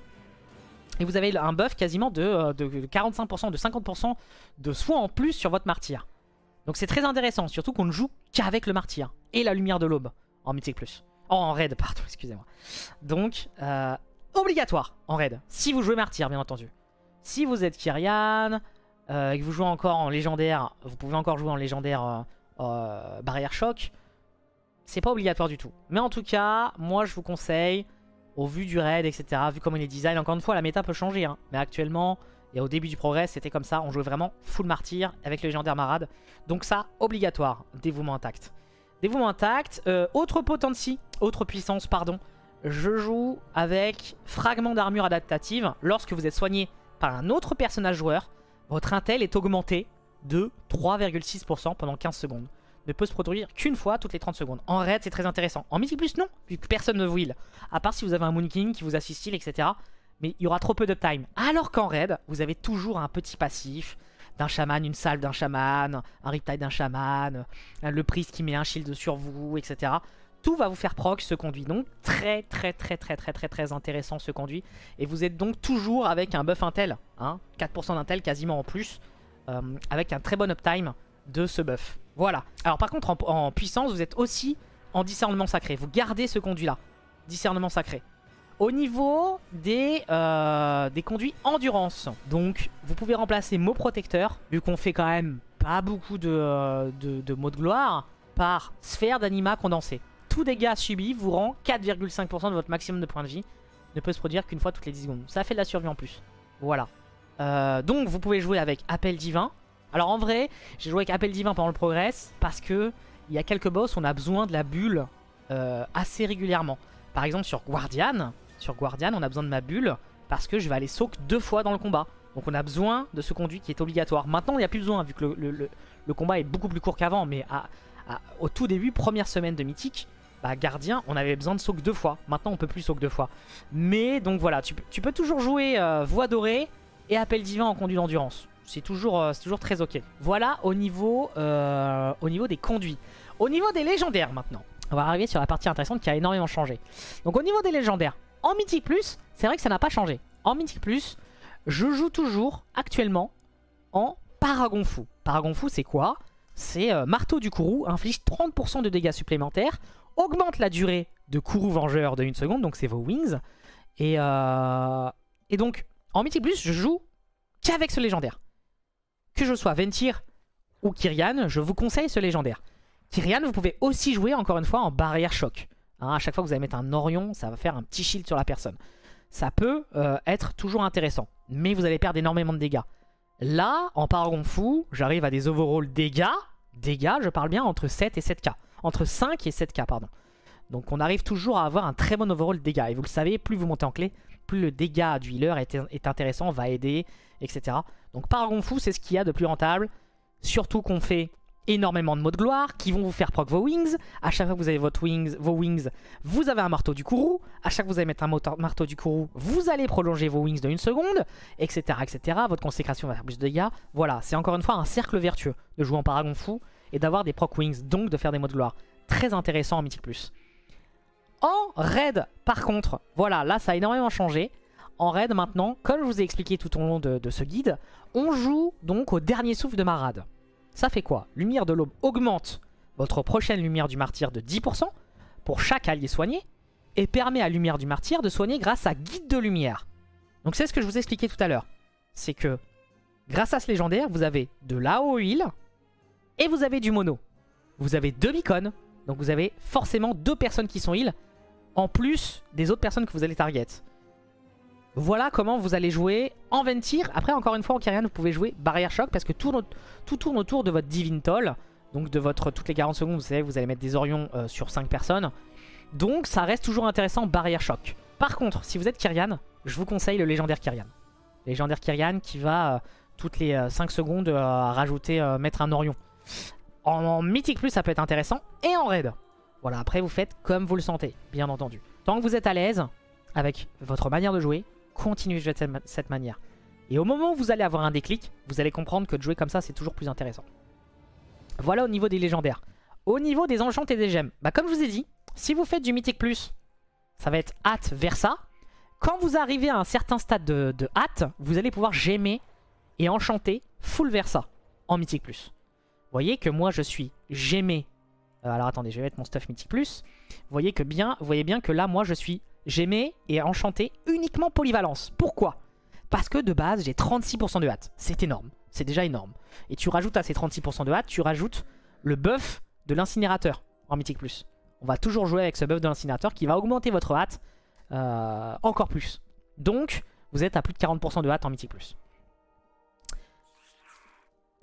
et vous avez un buff quasiment de, 45%, euh, de 50% de soins en plus sur votre martyr. Donc c'est très intéressant, surtout qu'on ne joue qu'avec le martyr et la lumière de l'aube en Mythic+. Plus. Oh, en raid, pardon, excusez-moi. Donc, euh, obligatoire en raid, si vous jouez martyr, bien entendu. Si vous êtes Kyrian, euh, et que vous jouez encore en légendaire, vous pouvez encore jouer en légendaire barrière choc, c'est pas obligatoire du tout. Mais en tout cas, moi je vous conseille au vu du raid, etc. Vu comment il est design. Encore une fois, la méta peut changer. Hein. Mais actuellement, et au début du progrès, c'était comme ça. On jouait vraiment full martyr avec le légendaire marade. Donc ça, obligatoire. Dévouement intact. Dévouement intact. Euh, autre potentie, autre puissance, pardon. Je joue avec fragment d'armure adaptative. Lorsque vous êtes soigné par un autre personnage joueur, votre intel est augmenté de 3,6% pendant 15 secondes ne peut se produire qu'une fois toutes les 30 secondes. En raid, c'est très intéressant. En Mythic Plus, non, vu que personne ne vous heal. À part si vous avez un Moon King qui vous assiste etc. Mais il y aura trop peu de time. Alors qu'en raid, vous avez toujours un petit passif d'un chaman, une salve d'un chaman, un riptide d'un chaman, le priest qui met un shield sur vous, etc. Tout va vous faire proc ce conduit. Donc très très très très très très très intéressant ce conduit. Et vous êtes donc toujours avec un buff intel. Hein, 4% d'intel quasiment en plus. Euh, avec un très bon uptime de ce buff. Voilà. Alors par contre, en, puissance, vous êtes aussi en discernement sacré. Vous gardez ce conduit-là. Discernement sacré. Au niveau des, euh, des conduits endurance, donc vous pouvez remplacer mot protecteur, vu qu'on fait quand même pas beaucoup de, euh, de, mots de gloire, par sphère d'anima condensé. Tout dégât subi vous rend 4,5% de votre maximum de points de vie. Ne peut se produire qu'une fois toutes les 10 secondes. Ça fait de la survie en plus. Voilà. Euh, donc vous pouvez jouer avec appel divin, alors en vrai, j'ai joué avec Appel Divin pendant le progress parce que il y a quelques boss, on a besoin de la bulle assez régulièrement. Par exemple sur Guardian, sur Guardian, on a besoin de ma bulle parce que je vais aller soak deux fois dans le combat. Donc on a besoin de ce conduit qui est obligatoire. Maintenant, il n'y a plus besoin vu que le, combat est beaucoup plus court qu'avant. Mais au tout début, première semaine de Mythique, bah, Gardien, on avait besoin de soak deux fois. Maintenant, on peut plus soak deux fois. Mais donc voilà, tu, peux toujours jouer euh, Voix Dorée et Appel Divin en conduit d'endurance. C'est toujours, euh, très ok. Voilà euh, au niveau des conduits. Au niveau des légendaires maintenant. On va arriver sur la partie intéressante qui a énormément changé. Donc au niveau des légendaires, en Mythic Plus, c'est vrai que ça n'a pas changé. En Mythic Plus, je joue toujours actuellement en Paragon Fou. Paragon Fou, c'est quoi? C'est euh, Marteau du Kourou, inflige 30% de dégâts supplémentaires, augmente la durée de Kourou Vengeur de 1 seconde, donc c'est vos wings. Et, et donc, en Mythic Plus, je joue qu'avec ce légendaire que je sois Ventir ou Kyrian, je vous conseille ce légendaire. Kyrian, vous pouvez aussi jouer encore une fois en barrière choc. Hein, à chaque fois que vous allez mettre un Orion, ça va faire un petit shield sur la personne. Ça peut euh, être toujours intéressant, mais vous allez perdre énormément de dégâts. Là, en Paragon Fou, j'arrive à des overall dégâts. Dégâts, je parle bien entre 7 et 7k. Entre 5 et 7k, pardon. Donc on arrive toujours à avoir un très bon overall dégâts. Et vous le savez, plus vous montez en clé, plus le dégât du healer est, intéressant, va aider, etc. Donc Paragon Fou, c'est ce qu'il y a de plus rentable. Surtout qu'on fait énormément de mots de gloire qui vont vous faire proc vos wings. À chaque fois que vous avez votre wings, vos wings, vous avez un marteau du courroux. À chaque fois que vous allez mettre un marteau du courroux, vous allez prolonger vos wings de une seconde, etc. etc. Votre consécration va faire plus de dégâts. Voilà, c'est encore une fois un cercle vertueux de jouer en paragon fou et d'avoir des proc wings, donc de faire des mots de gloire. Très intéressant en Mythic+. Plus. En raid, par contre, voilà, là ça a énormément changé. En raid maintenant, comme je vous ai expliqué tout au long de, de ce guide, on joue donc au dernier souffle de Marade. Ça fait quoi? Lumière de l'aube augmente votre prochaine lumière du martyr de 10% pour chaque allié soigné et permet à Lumière du martyr de soigner grâce à Guide de lumière. Donc c'est ce que je vous ai expliqué tout à l'heure. C'est que grâce à ce légendaire, vous avez de l'AO heal et vous avez du mono. Vous avez deux beacons, donc vous avez forcément deux personnes qui sont heal en plus des autres personnes que vous allez target. Voilà comment vous allez jouer en Ventir. Après, encore une fois, en Kyrian, vous pouvez jouer Barrière Choc parce que tout, tourne autour de votre Divine Toll. Donc de votre toutes les 40 secondes, vous savez, vous allez mettre des Orions euh, sur 5 personnes. Donc ça reste toujours intéressant Barrière Choc. Par contre, si vous êtes Kyrian, je vous conseille le légendaire Kyrian. Légendaire Kyrian qui va euh, toutes les 5 euh, secondes rajouter, mettre un Orion. En, en Mythic Plus, ça peut être intéressant. Et en Raid. Voilà, après vous faites comme vous le sentez, bien entendu. Tant que vous êtes à l'aise avec votre manière de jouer, continuez de jouer de cette manière. Et au moment où vous allez avoir un déclic, vous allez comprendre que de jouer comme ça, c'est toujours plus intéressant. Voilà au niveau des légendaires. Au niveau des enchantes et des gemmes, bah comme je vous ai dit, si vous faites du Mythic Plus, ça va être hâte Versa. Quand vous arrivez à un certain stade de, hâte, vous allez pouvoir gemmer et enchanter full Versa en Mythic Plus. Vous voyez que moi je suis gémé. Euh, alors attendez, je vais mettre mon stuff Mythic Plus. Voyez, que bien, vous voyez bien que là, moi je suis j'aimais et enchanté uniquement polyvalence. Pourquoi? Parce que de base, j'ai 36% de hâte. C'est énorme. C'est déjà énorme. Et tu rajoutes à ces 36% de hâte, tu rajoutes le buff de l'incinérateur en Mythic+. Plus. On va toujours jouer avec ce buff de l'incinérateur qui va augmenter votre hâte euh, encore plus. Donc, vous êtes à plus de 40% de hâte en Mythic+. Plus.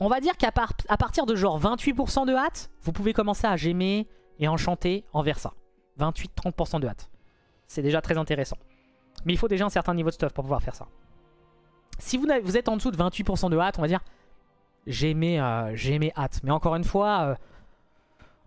On va dire qu'à partir de genre 28% de hâte, vous pouvez commencer à gémer et enchanter en Versa. 28-30% de hâte. C'est déjà très intéressant. Mais il faut déjà un certain niveau de stuff pour pouvoir faire ça. Si vous, êtes en dessous de 28% de hâte, on va dire j'ai aimé, euh, hâte. Mais encore une fois, euh,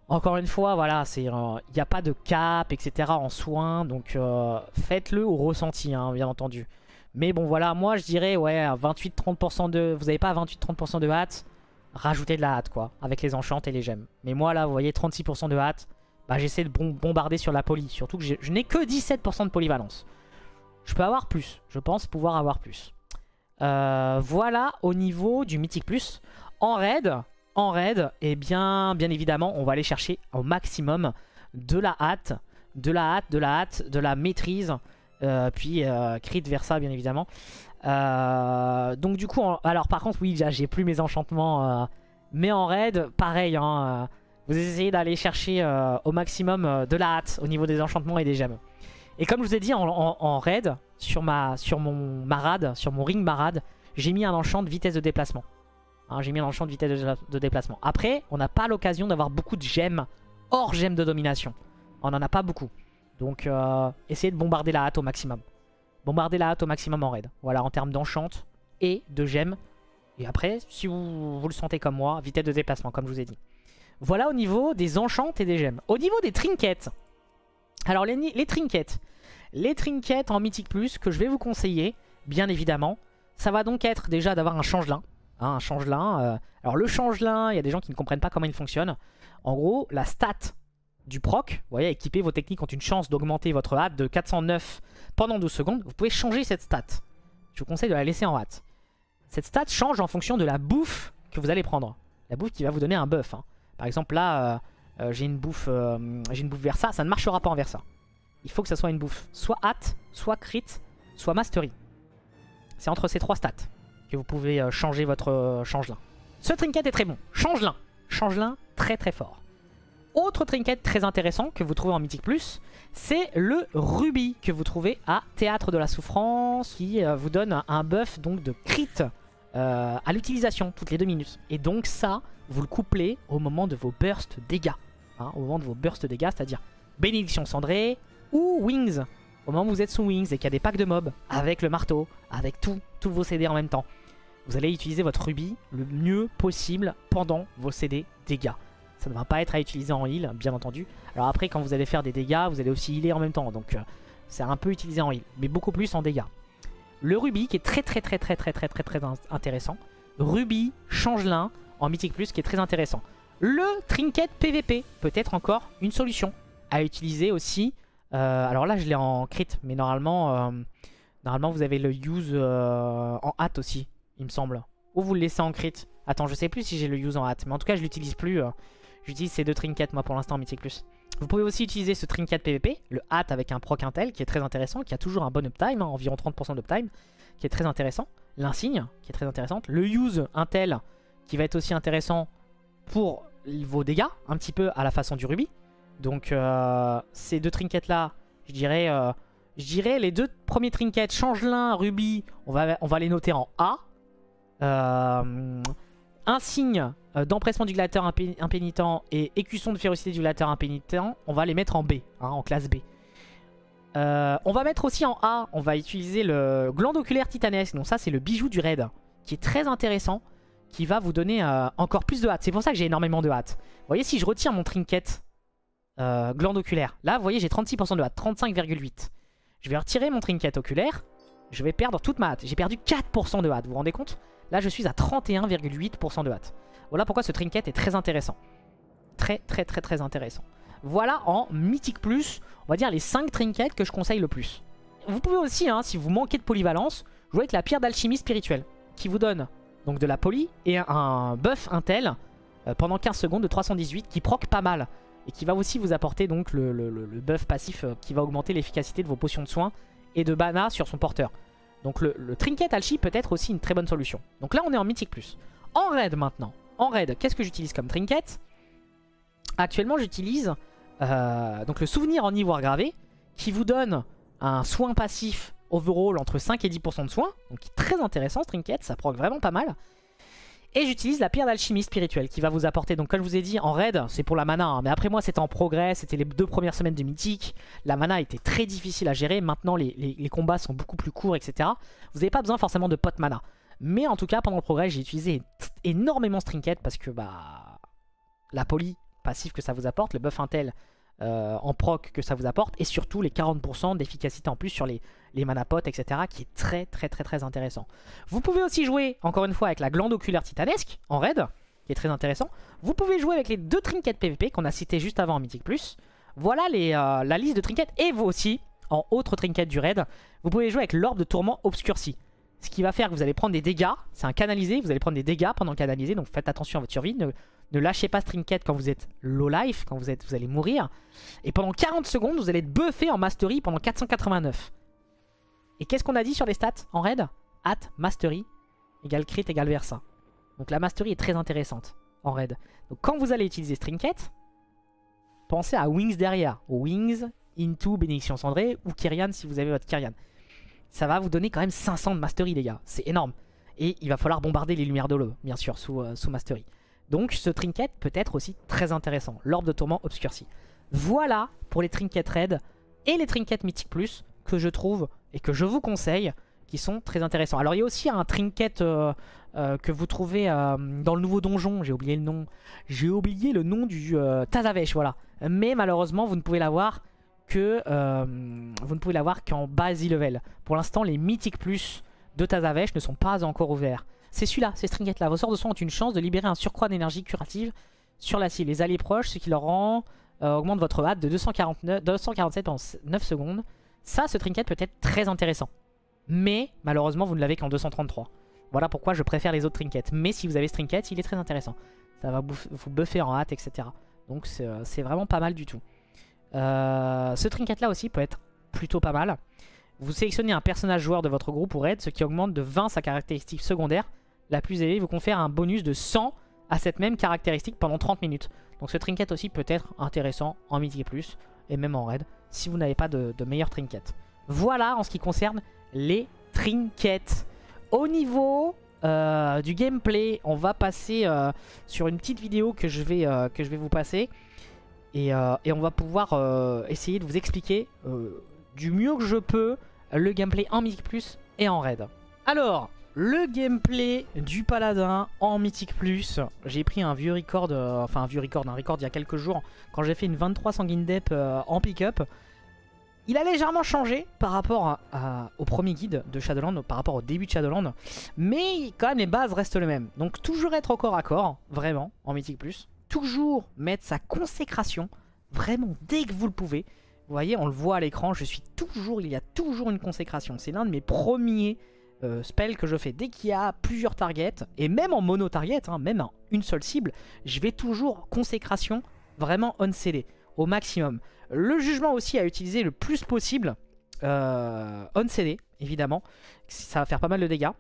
encore une fois, voilà, il n'y a pas de cap, etc. en soins. Donc euh, faites-le au ressenti, hein, bien entendu. Mais bon, voilà, moi je dirais, ouais, 28-30% de... Vous n'avez pas 28-30% de hâte Rajoutez de la hâte, quoi, avec les enchantes et les gemmes. Mais moi, là, vous voyez, 36% de hâte. Bah, j'essaie de bombarder sur la poly. Surtout que je n'ai que 17% de polyvalence. Je peux avoir plus. Je pense pouvoir avoir plus. Euh, voilà au niveau du Mythic Plus. En raid, en raid, eh bien, bien évidemment, on va aller chercher au maximum de la hâte, de la hâte, de la hâte, de la maîtrise, euh, puis euh, crit versa, bien évidemment. Euh, donc du coup, alors par contre, oui, j'ai plus mes enchantements, mais en raid, pareil, hein, vous essayez d'aller chercher euh, au maximum euh, de la hâte au niveau des enchantements et des gemmes. Et comme je vous ai dit en, raid, sur, mon marade, sur mon ring marade, j'ai mis un enchant de vitesse de déplacement. Hein, j'ai mis un enchant de vitesse de, déplacement. Après, on n'a pas l'occasion d'avoir beaucoup de gemmes hors gemmes de domination. On n'en a pas beaucoup. Donc, euh, essayez de bombarder la hâte au maximum. Bombarder la hâte au maximum en raid. Voilà, en termes d'enchant et de gemmes. Et après, si vous, vous le sentez comme moi, vitesse de déplacement, comme je vous ai dit. Voilà au niveau des enchantes et des gemmes. Au niveau des trinkets. Alors les, trinkets. Les trinkets en Mythique Plus que je vais vous conseiller, bien évidemment. Ça va donc être déjà d'avoir un changelin. Hein, un changelin. Euh, alors le changelin, il y a des gens qui ne comprennent pas comment il fonctionne. En gros, la stat du proc, vous voyez, équiper vos techniques ont une chance d'augmenter votre hâte de 409 pendant 12 secondes. Vous pouvez changer cette stat. Je vous conseille de la laisser en hâte. Cette stat change en fonction de la bouffe que vous allez prendre. La bouffe qui va vous donner un buff. Hein. Par exemple là, euh, euh, j'ai une bouffe euh, j'ai une bouffe Versa, ça ne marchera pas en Versa. Il faut que ça soit une bouffe soit hâte, soit crit, soit mastery. C'est entre ces trois stats que vous pouvez changer votre changelin. Ce trinket est très bon. Changelin. Changelin très très fort. Autre trinket très intéressant que vous trouvez en Mythic Plus, c'est le rubis que vous trouvez à Théâtre de la Souffrance qui vous donne un buff donc de crit à l'utilisation toutes les deux minutes. Et donc ça, vous le couplez au moment de vos burst dégâts. Hein, au moment de vos burst dégâts, c'est-à-dire bénédiction cendrée ou wings. Au moment où vous êtes sous wings et qu'il y a des packs de mobs avec le marteau, avec tout, tous vos CD en même temps. vous allez utiliser votre rubis le mieux possible pendant vos CD dégâts. Ça ne va pas être à utiliser en heal, bien entendu. Alors après, quand vous allez faire des dégâts, vous allez aussi healer en même temps. Donc, euh, c'est un peu utilisé en heal, mais beaucoup plus en dégâts. Le rubis qui est très très très très très très très très intéressant. Rubis, changelin en mythique plus qui est très intéressant. Le trinket PVP peut être encore une solution à utiliser aussi. Euh, alors là je l'ai en crit mais normalement euh, normalement vous avez le use en hâte aussi il me semble. Ou vous le laissez en crit. Attends je sais plus si j'ai le use en hâte mais en tout cas je l'utilise plus. J'utilise ces deux trinkets moi pour l'instant en Mythic Plus. Vous pouvez aussi utiliser ce trinket PVP, le hat avec un proc intel qui est très intéressant, qui a toujours un bon uptime, hein, environ 30% d'uptime, qui est très intéressant. L'insigne qui est très intéressante. Le use intel qui va être aussi intéressant pour vos dégâts, un petit peu à la façon du rubis. Donc euh, ces deux trinkets là, je dirais, euh, je dirais les deux premiers trinkets, changelin, rubis, on va, on va les noter en A. Euh, un signe euh, d'empressement du glateur impénitent et écusson de férocité du glateur impénitent, on va les mettre en B, hein, en classe B. Euh, on va mettre aussi en A, on va utiliser le gland oculaire titanesque. Donc ça c'est le bijou du raid, qui est très intéressant, qui va vous donner euh, encore plus de hâte. C'est pour ça que j'ai énormément de hâte. Vous voyez si je retire mon trinket gland oculaire, là vous voyez j'ai 36% de hâte, 35,8. Je vais retirer mon trinket oculaire, je vais perdre toute ma hâte. J'ai perdu 4% de hâte, vous vous rendez compte? Là, je suis à 31,8% de hâte. Voilà pourquoi ce trinket est très intéressant. Très, très, très, très intéressant. Voilà en Mythique Plus, on va dire les 5 trinkets que je conseille le plus. Vous pouvez aussi, hein, si vous manquez de polyvalence, jouer avec la pierre d'alchimie spirituelle, qui vous donne donc de la poly et un buff intel euh, pendant 15 secondes de 318 qui proc pas mal. Et qui va aussi vous apporter donc le, buff passif euh, qui va augmenter l'efficacité de vos potions de soins et de mana sur son porteur. Donc le, Trinket Alchi peut être aussi une très bonne solution. Donc là on est en Mythique Plus. En raid maintenant. En raid, qu'est-ce que j'utilise comme Trinket? Actuellement j'utilise euh, le souvenir en ivoire gravé qui vous donne un soin passif overall entre 5 et 10% de soins. Donc très intéressant ce Trinket, ça proc vraiment pas mal. Et j'utilise la pierre d'alchimie spirituelle qui va vous apporter, donc comme je vous ai dit, en raid, c'est pour la mana. Hein. mais après moi c'était en progrès, c'était les deux premières semaines de mythique. La mana était très difficile à gérer, maintenant les, combats sont beaucoup plus courts, etc. Vous n'avez pas besoin forcément de pot mana. Mais en tout cas, pendant le progrès, j'ai utilisé énormément Trinket parce que bah la poly passive que ça vous apporte, le buff intel euh, en proc que ça vous apporte, et surtout les 40% d'efficacité en plus sur les, les mana pots, etc. qui est très très très très intéressant. Vous pouvez aussi jouer, encore une fois, avec la glande oculaire titanesque en raid, qui est très intéressant. Vous pouvez jouer avec les deux trinkets PVP qu'on a cités juste avant en Mythic. Voilà euh, la liste de trinkets, et vous aussi, en autre trinket du raid, vous pouvez jouer avec l'orbe de tourment obscurci. Ce qui va faire que vous allez prendre des dégâts, c'est un canalisé, vous allez prendre des dégâts pendant le canalisé, donc faites attention à votre survie, ne lâchez pas ce trinket quand vous êtes low life, quand vous, êtes, vous allez mourir. Et pendant 40 secondes, vous allez être buffé en mastery pendant 489. Et qu'est-ce qu'on a dit sur les stats en raid? At mastery égale crit égale versa. Donc la mastery est très intéressante en raid. Donc quand vous allez utiliser ce trinket, pensez à Wings derrière. Wings, Into, Bénédiction Cendrée ou Kyrian si vous avez votre Kyrian. Ça va vous donner quand même 500 de mastery les gars. C'est énorme. Et il va falloir bombarder les lumières de l'eau, bien sûr, sous, euh, mastery. Donc ce trinket peut être aussi très intéressant. L'orbe de tourment obscurci. Voilà pour les trinkets raid et les trinkets mythiques plus que je trouve et que je vous conseille qui sont très intéressants. Alors il y a aussi un trinket euh, euh, que vous trouvez dans le nouveau donjon, j'ai oublié le nom. J'ai oublié le nom du Tazavesh, voilà. Mais malheureusement vous ne pouvez l'avoir que vous ne pouvez l'avoir qu'en bas level. Pour l'instant les mythiques plus de Tazavesh ne sont pas encore ouverts. C'est celui-là, ces stringets là. Vos sorts de soins ont une chance de libérer un surcroît d'énergie curative sur la cible. Les alliés proches, ce qui leur rend euh, augmente votre hâte de 249, 247 pendant 9 secondes. Ça, ce trinket peut être très intéressant. Mais malheureusement, vous ne l'avez qu'en 233. Voilà pourquoi je préfère les autres trinkets. Mais si vous avez ce trinket, il est très intéressant. Ça va vous buffer en hâte, etc. Donc euh, c'est vraiment pas mal du tout. Euh, ce trinket là aussi peut être plutôt pas mal. Vous sélectionnez un personnage joueur de votre groupe ou raid, ce qui augmente de 20 sa caractéristique secondaire la plus élevée vous confère un bonus de 100 à cette même caractéristique pendant 30 minutes. Donc ce trinket aussi peut être intéressant en midi plus et même en raid si vous n'avez pas de, meilleur trinket. Voilà en ce qui concerne les trinkets. Au niveau euh, du gameplay, on va passer euh, sur une petite vidéo que je vais vous passer. Et, et on va pouvoir essayer de vous expliquer du mieux que je peux le gameplay en Mythic Plus et en raid. Alors, le gameplay du paladin en Mythique Plus. J'ai pris un vieux record, euh, enfin un vieux record, un record il y a quelques jours, quand j'ai fait une 23 sanguine dep euh, en pick-up. Il a légèrement changé par rapport au premier guide de Shadowland, par rapport au début de Shadowland. Mais quand même les bases restent les mêmes. Donc toujours être au corps à corps, vraiment, en Mythique Plus. Toujours mettre sa consécration, vraiment dès que vous le pouvez. Vous voyez, on le voit à l'écran, je suis toujours, il y a toujours une consécration. C'est l'un de mes premiers euh, spell que je fais dès qu'il y a plusieurs targets, et même en mono target, hein, même en une seule cible, je vais toujours consécration vraiment on CD au maximum. Le jugement aussi à utiliser le plus possible euh, on CD, évidemment, ça va faire pas mal de dégâts.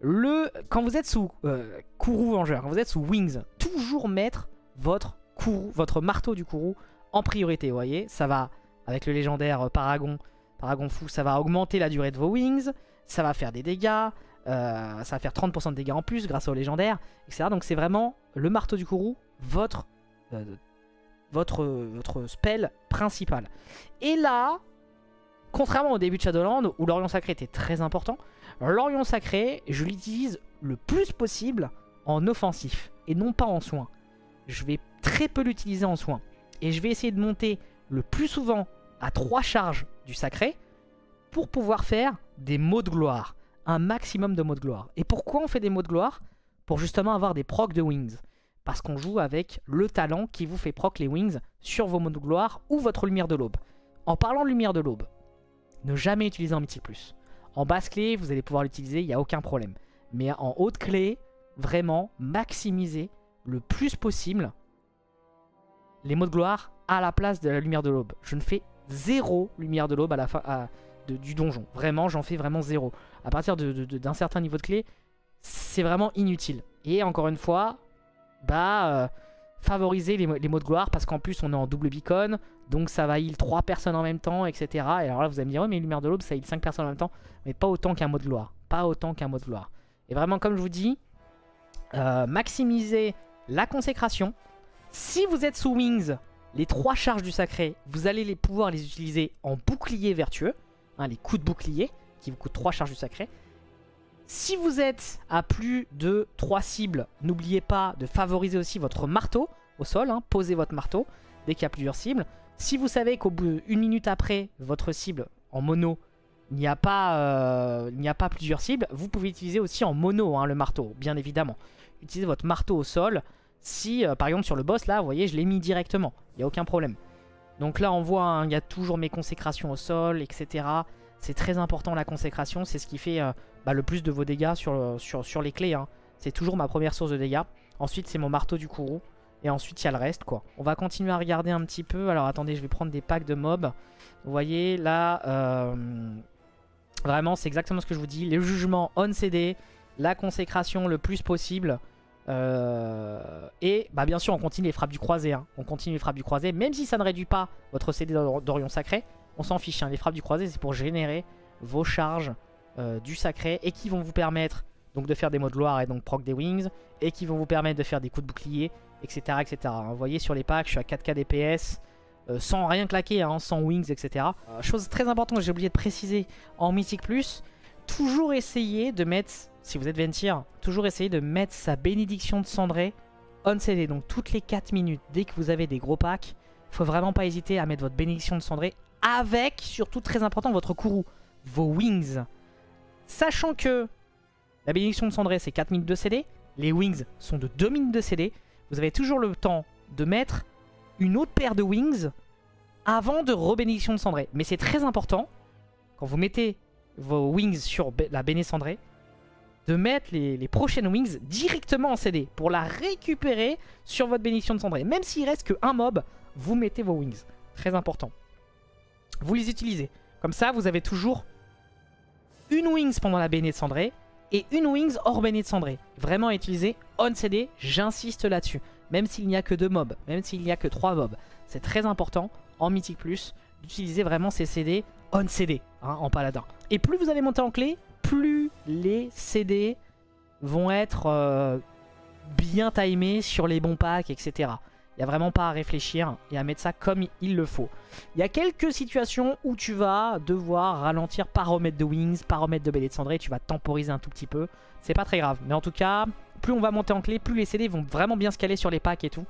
Le, quand vous êtes sous euh, Kourou Vengeur, quand vous êtes sous Wings, toujours mettre votre, marteau du Kourou en priorité, vous voyez, ça va, avec le légendaire euh, Paragon, Paragon Fou, ça va augmenter la durée de vos Wings, ça va faire des dégâts, euh, ça va faire 30% de dégâts en plus grâce au légendaire, etc. Donc c'est vraiment le marteau du Kourou, votre, euh, votre, votre spell principal. Et là, contrairement au début de Shadowland, où l'Orion Sacré était très important, l'Orion Sacré, je l'utilise le plus possible en offensif, et non pas en soin. Je vais très peu l'utiliser en soin. Et je vais essayer de monter le plus souvent à 3 charges du sacré, pour pouvoir faire des mots de gloire. Un maximum de mots de gloire. Et pourquoi on fait des mots de gloire? Pour justement avoir des procs de wings. Parce qu'on joue avec le talent qui vous fait proc les wings sur vos mots de gloire ou votre lumière de l'aube. En parlant de lumière de l'aube, ne jamais utiliser en mythique plus. En basse clé, vous allez pouvoir l'utiliser, il n'y a aucun problème. Mais en haute clé, vraiment, maximiser le plus possible les mots de gloire à la place de la lumière de l'aube. Je ne fais zéro lumière de l'aube à la fin, du donjon. Vraiment, j'en fais vraiment zéro. À partir d'un certain niveau de clé, c'est vraiment inutile. Et encore une fois, bah, euh, favoriser les, mots de gloire parce qu'en plus on est en double beacon, donc ça va heal 3 personnes en même temps, etc. Et alors là, vous allez me dire, mais Lumière de l'Aube, ça heal 5 personnes en même temps, mais pas autant qu'un mot de gloire. Pas autant qu'un mot de gloire. Et vraiment, comme je vous dis, euh, maximiser la consécration. Si vous êtes sous Wings, les 3 charges du sacré, vous allez pouvoir les utiliser en bouclier vertueux. Hein, les coups de bouclier, qui vous coûtent 3 charges du sacré. Si vous êtes à plus de 3 cibles, n'oubliez pas de favoriser aussi votre marteau au sol. Hein, posez votre marteau dès qu'il y a plusieurs cibles. Si vous savez qu'au bout d'une minute après votre cible en mono, il n'y a, pas, euh, plusieurs cibles, vous pouvez utiliser aussi en mono hein, le marteau, bien évidemment. Utilisez votre marteau au sol. Si, euh, par exemple, sur le boss, là, vous voyez, je l'ai mis directement. Il n'y a aucun problème. Donc là, on voit, hein, il y a toujours mes consécrations au sol, etc. C'est très important la consécration, c'est ce qui fait euh, bah, le plus de vos dégâts sur, sur les clés. Hein. C'est toujours ma première source de dégâts. Ensuite, c'est mon marteau du courroux. Et ensuite, il y a le reste, quoi. On va continuer à regarder un petit peu. Alors, attendez, je vais prendre des packs de mobs. Vous voyez, là, euh, vraiment, c'est exactement ce que je vous dis. Les jugements on CD, la consécration le plus possible. Euh, et bah bien sûr on continue les frappes du croisé hein. On continue les frappes du croisé Même si ça ne réduit pas votre CD d'Orion Sacré On s'en fiche hein. Les frappes du croisé c'est pour générer vos charges euh, du sacré Et qui vont vous permettre donc de faire des mots de gloire et donc proc des wings Et qui vont vous permettre de faire des coups de bouclier etc etc Vous voyez sur les packs je suis à 4k DPS euh, sans rien claquer, hein, sans wings, etc. chose très importante que j'ai oublié de préciser en Mythic Plus, toujours essayer de mettre si vous êtes Ventir, toujours essayez de mettre sa bénédiction de cendré on CD. Donc toutes les 4 minutes, dès que vous avez des gros packs, il faut vraiment pas hésiter à mettre votre bénédiction de cendré avec, surtout très important, votre courroux, vos wings. Sachant que la bénédiction de cendré c'est 4 minutes de CD, les wings sont de 2 minutes de CD, vous avez toujours le temps de mettre une autre paire de wings avant de re-bénédiction de cendré. Mais c'est très important, quand vous mettez vos wings sur la béné cendrée, de mettre les, prochaines wings directement en CD pour la récupérer sur votre bénédiction de cendrée. Même s'il reste que un mob, vous mettez vos wings. Très important. Vous les utilisez. Comme ça, vous avez toujours une wings pendant la béné cendrée et une wings hors béné cendrée. Vraiment à utiliser on CD, j'insiste là-dessus. Même s'il n'y a que deux mobs, même s'il n'y a que trois mobs. C'est très important en Mythic Plus d'utiliser vraiment ces CD on CD hein, en paladin. Et plus vous allez monter en clé, plus les CD vont être euh, bien timés sur les bons packs, etc. Il n'y a vraiment pas à réfléchir et à mettre ça comme il le faut. Il y a quelques situations où tu vas devoir ralentir paramètre de Wings, paramètre de BD de Cendré. Tu vas temporiser un tout petit peu. C'est pas très grave. Mais en tout cas, plus on va monter en clé, plus les CD vont vraiment bien se caler sur les packs et tout.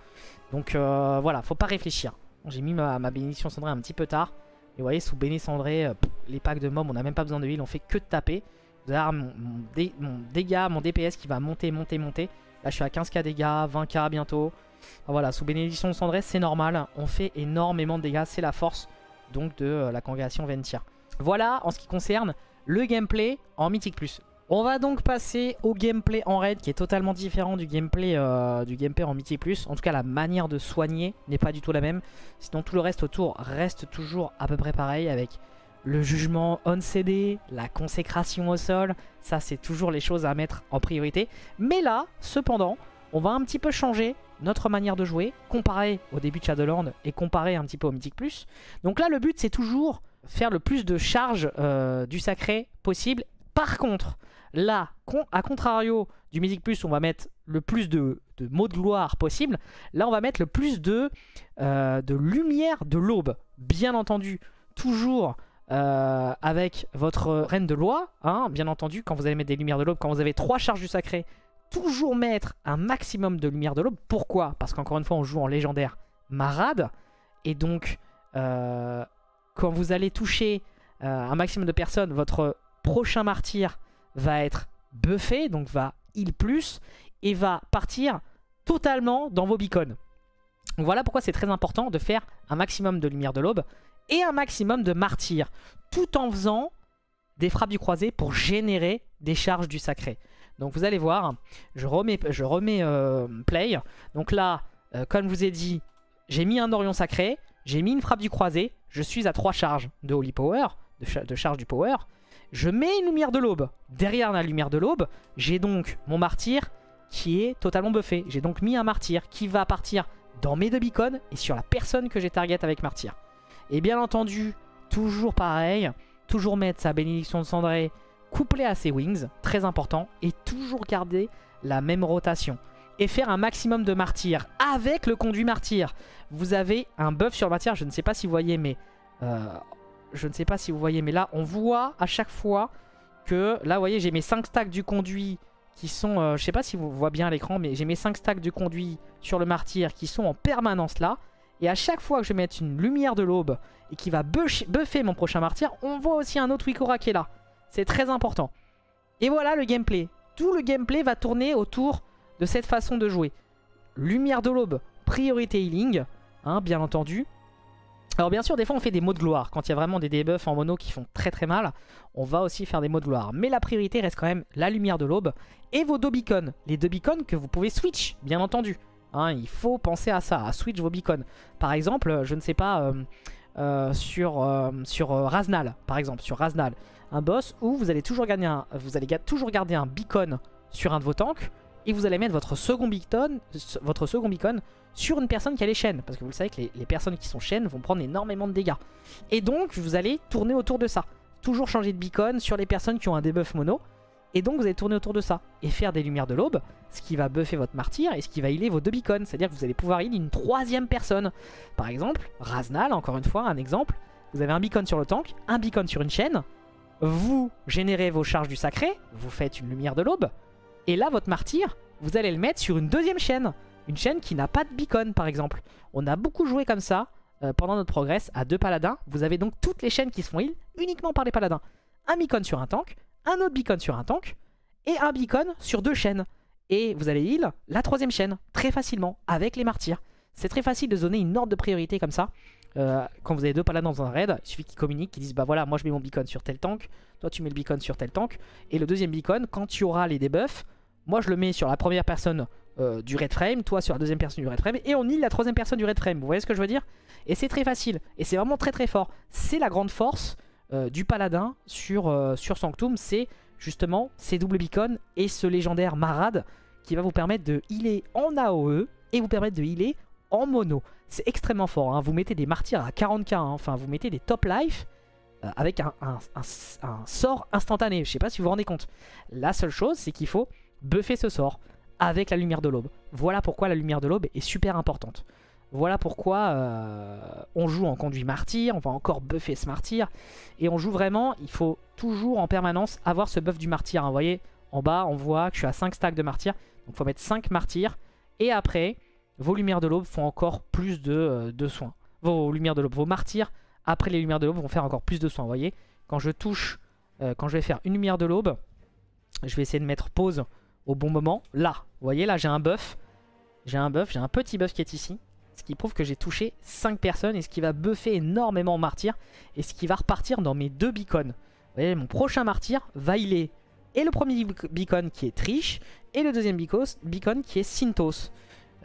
Donc euh, voilà, faut pas réfléchir. J'ai mis ma, bénédiction cendrée un petit peu tard. Et vous voyez, sous béné cendré, euh, les packs de mob, on n'a même pas besoin de heal, on fait que de taper. Vous allez mon, mon, dégât, mon DPS qui va monter, monter, monter. Là, je suis à 15k dégâts, 20k bientôt. Voilà, sous bénédiction cendrée, c'est normal. On fait énormément de dégâts, c'est la force donc de euh, la congrégation Ventir. Voilà en ce qui concerne le gameplay en Mythic+. On va donc passer au gameplay en raid qui est totalement différent du gameplay, euh, du gameplay en Mythic+. En tout cas, la manière de soigner n'est pas du tout la même. Sinon, tout le reste autour reste toujours à peu près pareil avec le jugement on CD, la consécration au sol. Ça, c'est toujours les choses à mettre en priorité. Mais là, cependant, on va un petit peu changer notre manière de jouer, comparer au début de Shadowland et comparer un petit peu au Mythic+. Donc là, le but, c'est toujours faire le plus de charges euh, du sacré possible. Par contre, Là, à contrario du Mythic Plus, on va mettre le plus de, mots de gloire possible. Là, on va mettre le plus de, euh, lumière de l'aube. Bien entendu, toujours euh, avec votre reine de loi. Hein, bien entendu, quand vous allez mettre des lumières de l'aube, quand vous avez trois charges du sacré, toujours mettre un maximum de lumière de l'aube. Pourquoi? Parce qu'encore une fois, on joue en légendaire marade. Et donc, euh, quand vous allez toucher un maximum de personnes, votre prochain martyr va être buffé, donc va heal plus, et va partir totalement dans vos beacons. Voilà pourquoi c'est très important de faire un maximum de lumière de l'aube et un maximum de martyr, tout en faisant des frappes du croisé pour générer des charges du sacré. Donc vous allez voir, je remets, je remets euh, play. Donc là, euh, comme je vous ai dit, j'ai mis un Orion sacré, j'ai mis une frappe du croisé, je suis à 3 charges de Holy Power, de charge du Power. Je mets une lumière de l'aube. Derrière la lumière de l'aube, j'ai donc mon martyr qui est totalement buffé. J'ai donc mis un martyr qui va partir dans mes deux beacons et sur la personne que j'ai target avec martyr. Et bien entendu, toujours pareil, toujours mettre sa bénédiction de cendré couplée à ses wings, très important, et toujours garder la même rotation. Et faire un maximum de martyrs avec le conduit martyr. Vous avez un buff sur le martyr, je ne sais pas si vous voyez, mais euh, je ne sais pas si vous voyez, mais là, on voit à chaque fois que... Là, vous voyez, j'ai mes 5 stacks du conduit qui sont... Euh, je sais pas si vous voyez bien à l'écran, mais j'ai mes 5 stacks du conduit sur le martyr qui sont en permanence là. Et à chaque fois que je vais une lumière de l'aube et qui va buffer mon prochain martyr, on voit aussi un autre Wikora qui est là. C'est très important. Et voilà le gameplay. Tout le gameplay va tourner autour de cette façon de jouer. Lumière de l'aube, priorité healing, hein, bien entendu. Alors bien sûr, des fois on fait des mots de gloire. Quand il y a vraiment des debuffs en mono qui font très très mal, on va aussi faire des mots de gloire. Mais la priorité reste quand même la lumière de l'aube et vos deux beacons. Les deux beacons que vous pouvez switch, bien entendu. Hein, il faut penser à ça, à switch vos beacons. Par exemple, je ne sais pas, euh, euh, sur, euh, Raznal, par exemple, sur Raznal. Un boss où vous allez toujours toujours garder un beacon sur un de vos tanks et vous allez mettre votre second beacon, votre second beacon sur une personne qui a les chaînes. Parce que vous le savez que les, personnes qui sont chaînes vont prendre énormément de dégâts. Et donc vous allez tourner autour de ça. Toujours changer de beacon sur les personnes qui ont un debuff mono. Et donc vous allez tourner autour de ça. Et faire des lumières de l'aube, ce qui va buffer votre martyr et ce qui va healer vos deux beacons. C'est-à-dire que vous allez pouvoir healer une troisième personne. Par exemple, Raznal, encore une fois, un exemple. Vous avez un beacon sur le tank, un beacon sur une chaîne. Vous générez vos charges du sacré, vous faites une lumière de l'aube. Et là, votre martyr, vous allez le mettre sur une deuxième chaîne. Une chaîne qui n'a pas de beacon par exemple. On a beaucoup joué comme ça euh, pendant notre progress à deux paladins. Vous avez donc toutes les chaînes qui se font heal uniquement par les paladins. Un beacon sur un tank, un autre beacon sur un tank et un beacon sur deux chaînes. Et vous allez heal la troisième chaîne très facilement avec les martyrs. C'est très facile de donner une ordre de priorité comme ça. Euh, quand vous avez deux paladins dans un raid, il suffit qu'ils communiquent, qu'ils disent bah voilà, moi je mets mon beacon sur tel tank, toi tu mets le beacon sur tel tank. Et le deuxième beacon, quand tu auras les debuffs, moi je le mets sur la première personne euh, du red frame, toi sur la deuxième personne du red frame, et on heal la troisième personne du red frame. Vous voyez ce que je veux dire? Et c'est très facile, et c'est vraiment très très fort. C'est la grande force euh, du paladin sur, sur Sanctum, c'est justement ces doubles beacons et ce légendaire Marad qui va vous permettre de healer en AOE et vous permettre de healer en mono. C'est extrêmement fort, hein. vous mettez des martyrs à 40k, hein. enfin vous mettez des top life avec un, sort instantané, je sais pas si vous vous rendez compte. La seule chose c'est qu'il faut buffer ce sort avec la lumière de l'aube. Voilà pourquoi la lumière de l'aube est super importante. Voilà pourquoi euh, on joue en conduit martyr, on va encore buffer ce martyr. Et on joue vraiment, il faut toujours en permanence avoir ce buff du martyr. Hein. Vous voyez, en bas, on voit que je suis à 5 stacks de martyr. Donc il faut mettre 5 martyrs. Et après, vos lumières de l'aube font encore plus de, euh, de, soins. Vos lumières de l'aube, vos martyrs, après les lumières de l'aube, vont faire encore plus de soins. Vous voyez, quand je touche, euh, quand je vais faire une lumière de l'aube, je vais essayer de mettre pause au bon moment. Là, vous voyez, là j'ai un buff. J'ai un buff, j'ai un petit buff qui est ici. Ce qui prouve que j'ai touché 5 personnes et ce qui va buffer énormément martyr. Et ce qui va repartir dans mes deux beacons. Vous voyez, mon prochain martyr va healer et le premier beacon qui est Triche et le deuxième beacon qui est Synthos.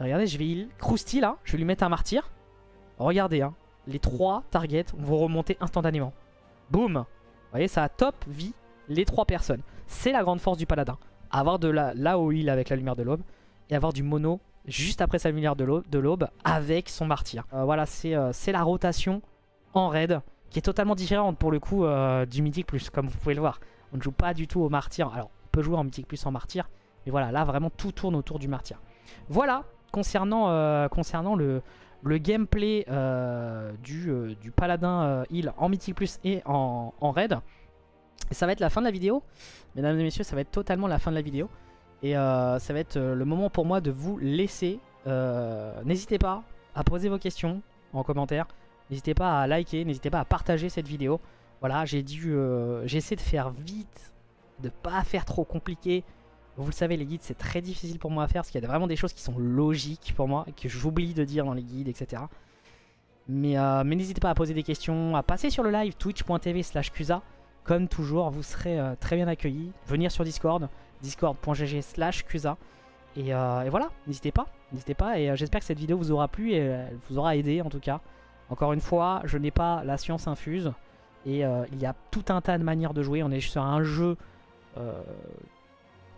Regardez, je vais heal Krusty là, je vais lui mettre un martyr. Regardez, hein, les trois targets vont remonter instantanément. Boum Vous voyez, ça a top vie les trois personnes. C'est la grande force du paladin. Avoir de la, là où il avec la lumière de l'aube et avoir du mono juste après sa lumière de l'aube avec son martyr. Euh, voilà, euh, c'est la rotation en raid qui est totalement différente pour le coup euh, du Mythic Plus, comme vous pouvez le voir. On ne joue pas du tout au martyr. Alors, on peut jouer en Mythic Plus en martyr, mais voilà, là vraiment tout tourne autour du martyr. Voilà, concernant, concernant le, le gameplay du, du paladin heal en Mythic Plus et en, en raid. ça va être la fin de la vidéo. Mesdames et messieurs, ça va être totalement la fin de la vidéo. Et euh, ça va être euh, le moment pour moi de vous laisser. Euh, n'hésitez pas à poser vos questions en commentaire. N'hésitez pas à liker, n'hésitez pas à partager cette vidéo. Voilà, j'ai dû, j'essaie de faire vite, de pas faire trop compliqué. Vous le savez, les guides, c'est très difficile pour moi à faire parce qu'il y a vraiment des choses qui sont logiques pour moi, que j'oublie de dire dans les guides, etc. Mais, mais n'hésitez pas à poser des questions, à passer sur le live twitch.tv slash Comme toujours, vous serez très bien accueillis. Venir sur Discord discord.gg slash Cusa. Euh, et, voilà, n'hésitez pas, n'hésitez pas. Et euh, j'espère que cette vidéo vous aura plu et elle vous aura aidé en tout cas. Encore une fois, je n'ai pas la science infuse. Et euh, il y a tout un tas de manières de jouer. On est sur un jeu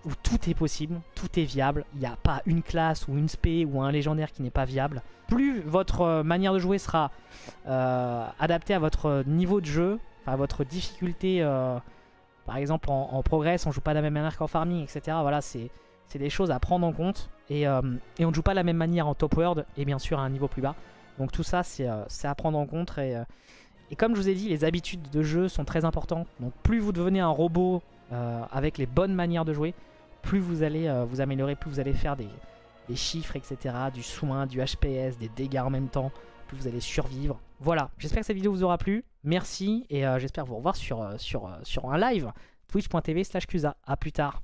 où tout est possible, tout est viable. Il n'y a pas une classe ou une spé ou un légendaire qui n'est pas viable. Plus votre manière de jouer sera adaptée à votre niveau de jeu, à votre difficulté par exemple, en, progress, on joue pas de la même manière qu'en farming, etc. Voilà, c'est des choses à prendre en compte. Euh, et, on ne joue pas de la même manière en top world et bien sûr à un niveau plus bas. Donc tout ça, c'est euh, à prendre en compte. Euh, et, comme je vous ai dit, les habitudes de jeu sont très importantes. Donc plus vous devenez un robot avec les bonnes manières de jouer, plus vous allez vous améliorer, plus vous allez faire des, chiffres, etc. Du soin, du HPS, des dégâts en même temps. Plus vous allez survivre. Voilà, j'espère que cette vidéo vous aura plu. Merci et euh, j'espère vous revoir sur, euh, euh, un live twitch.tv slash A plus tard.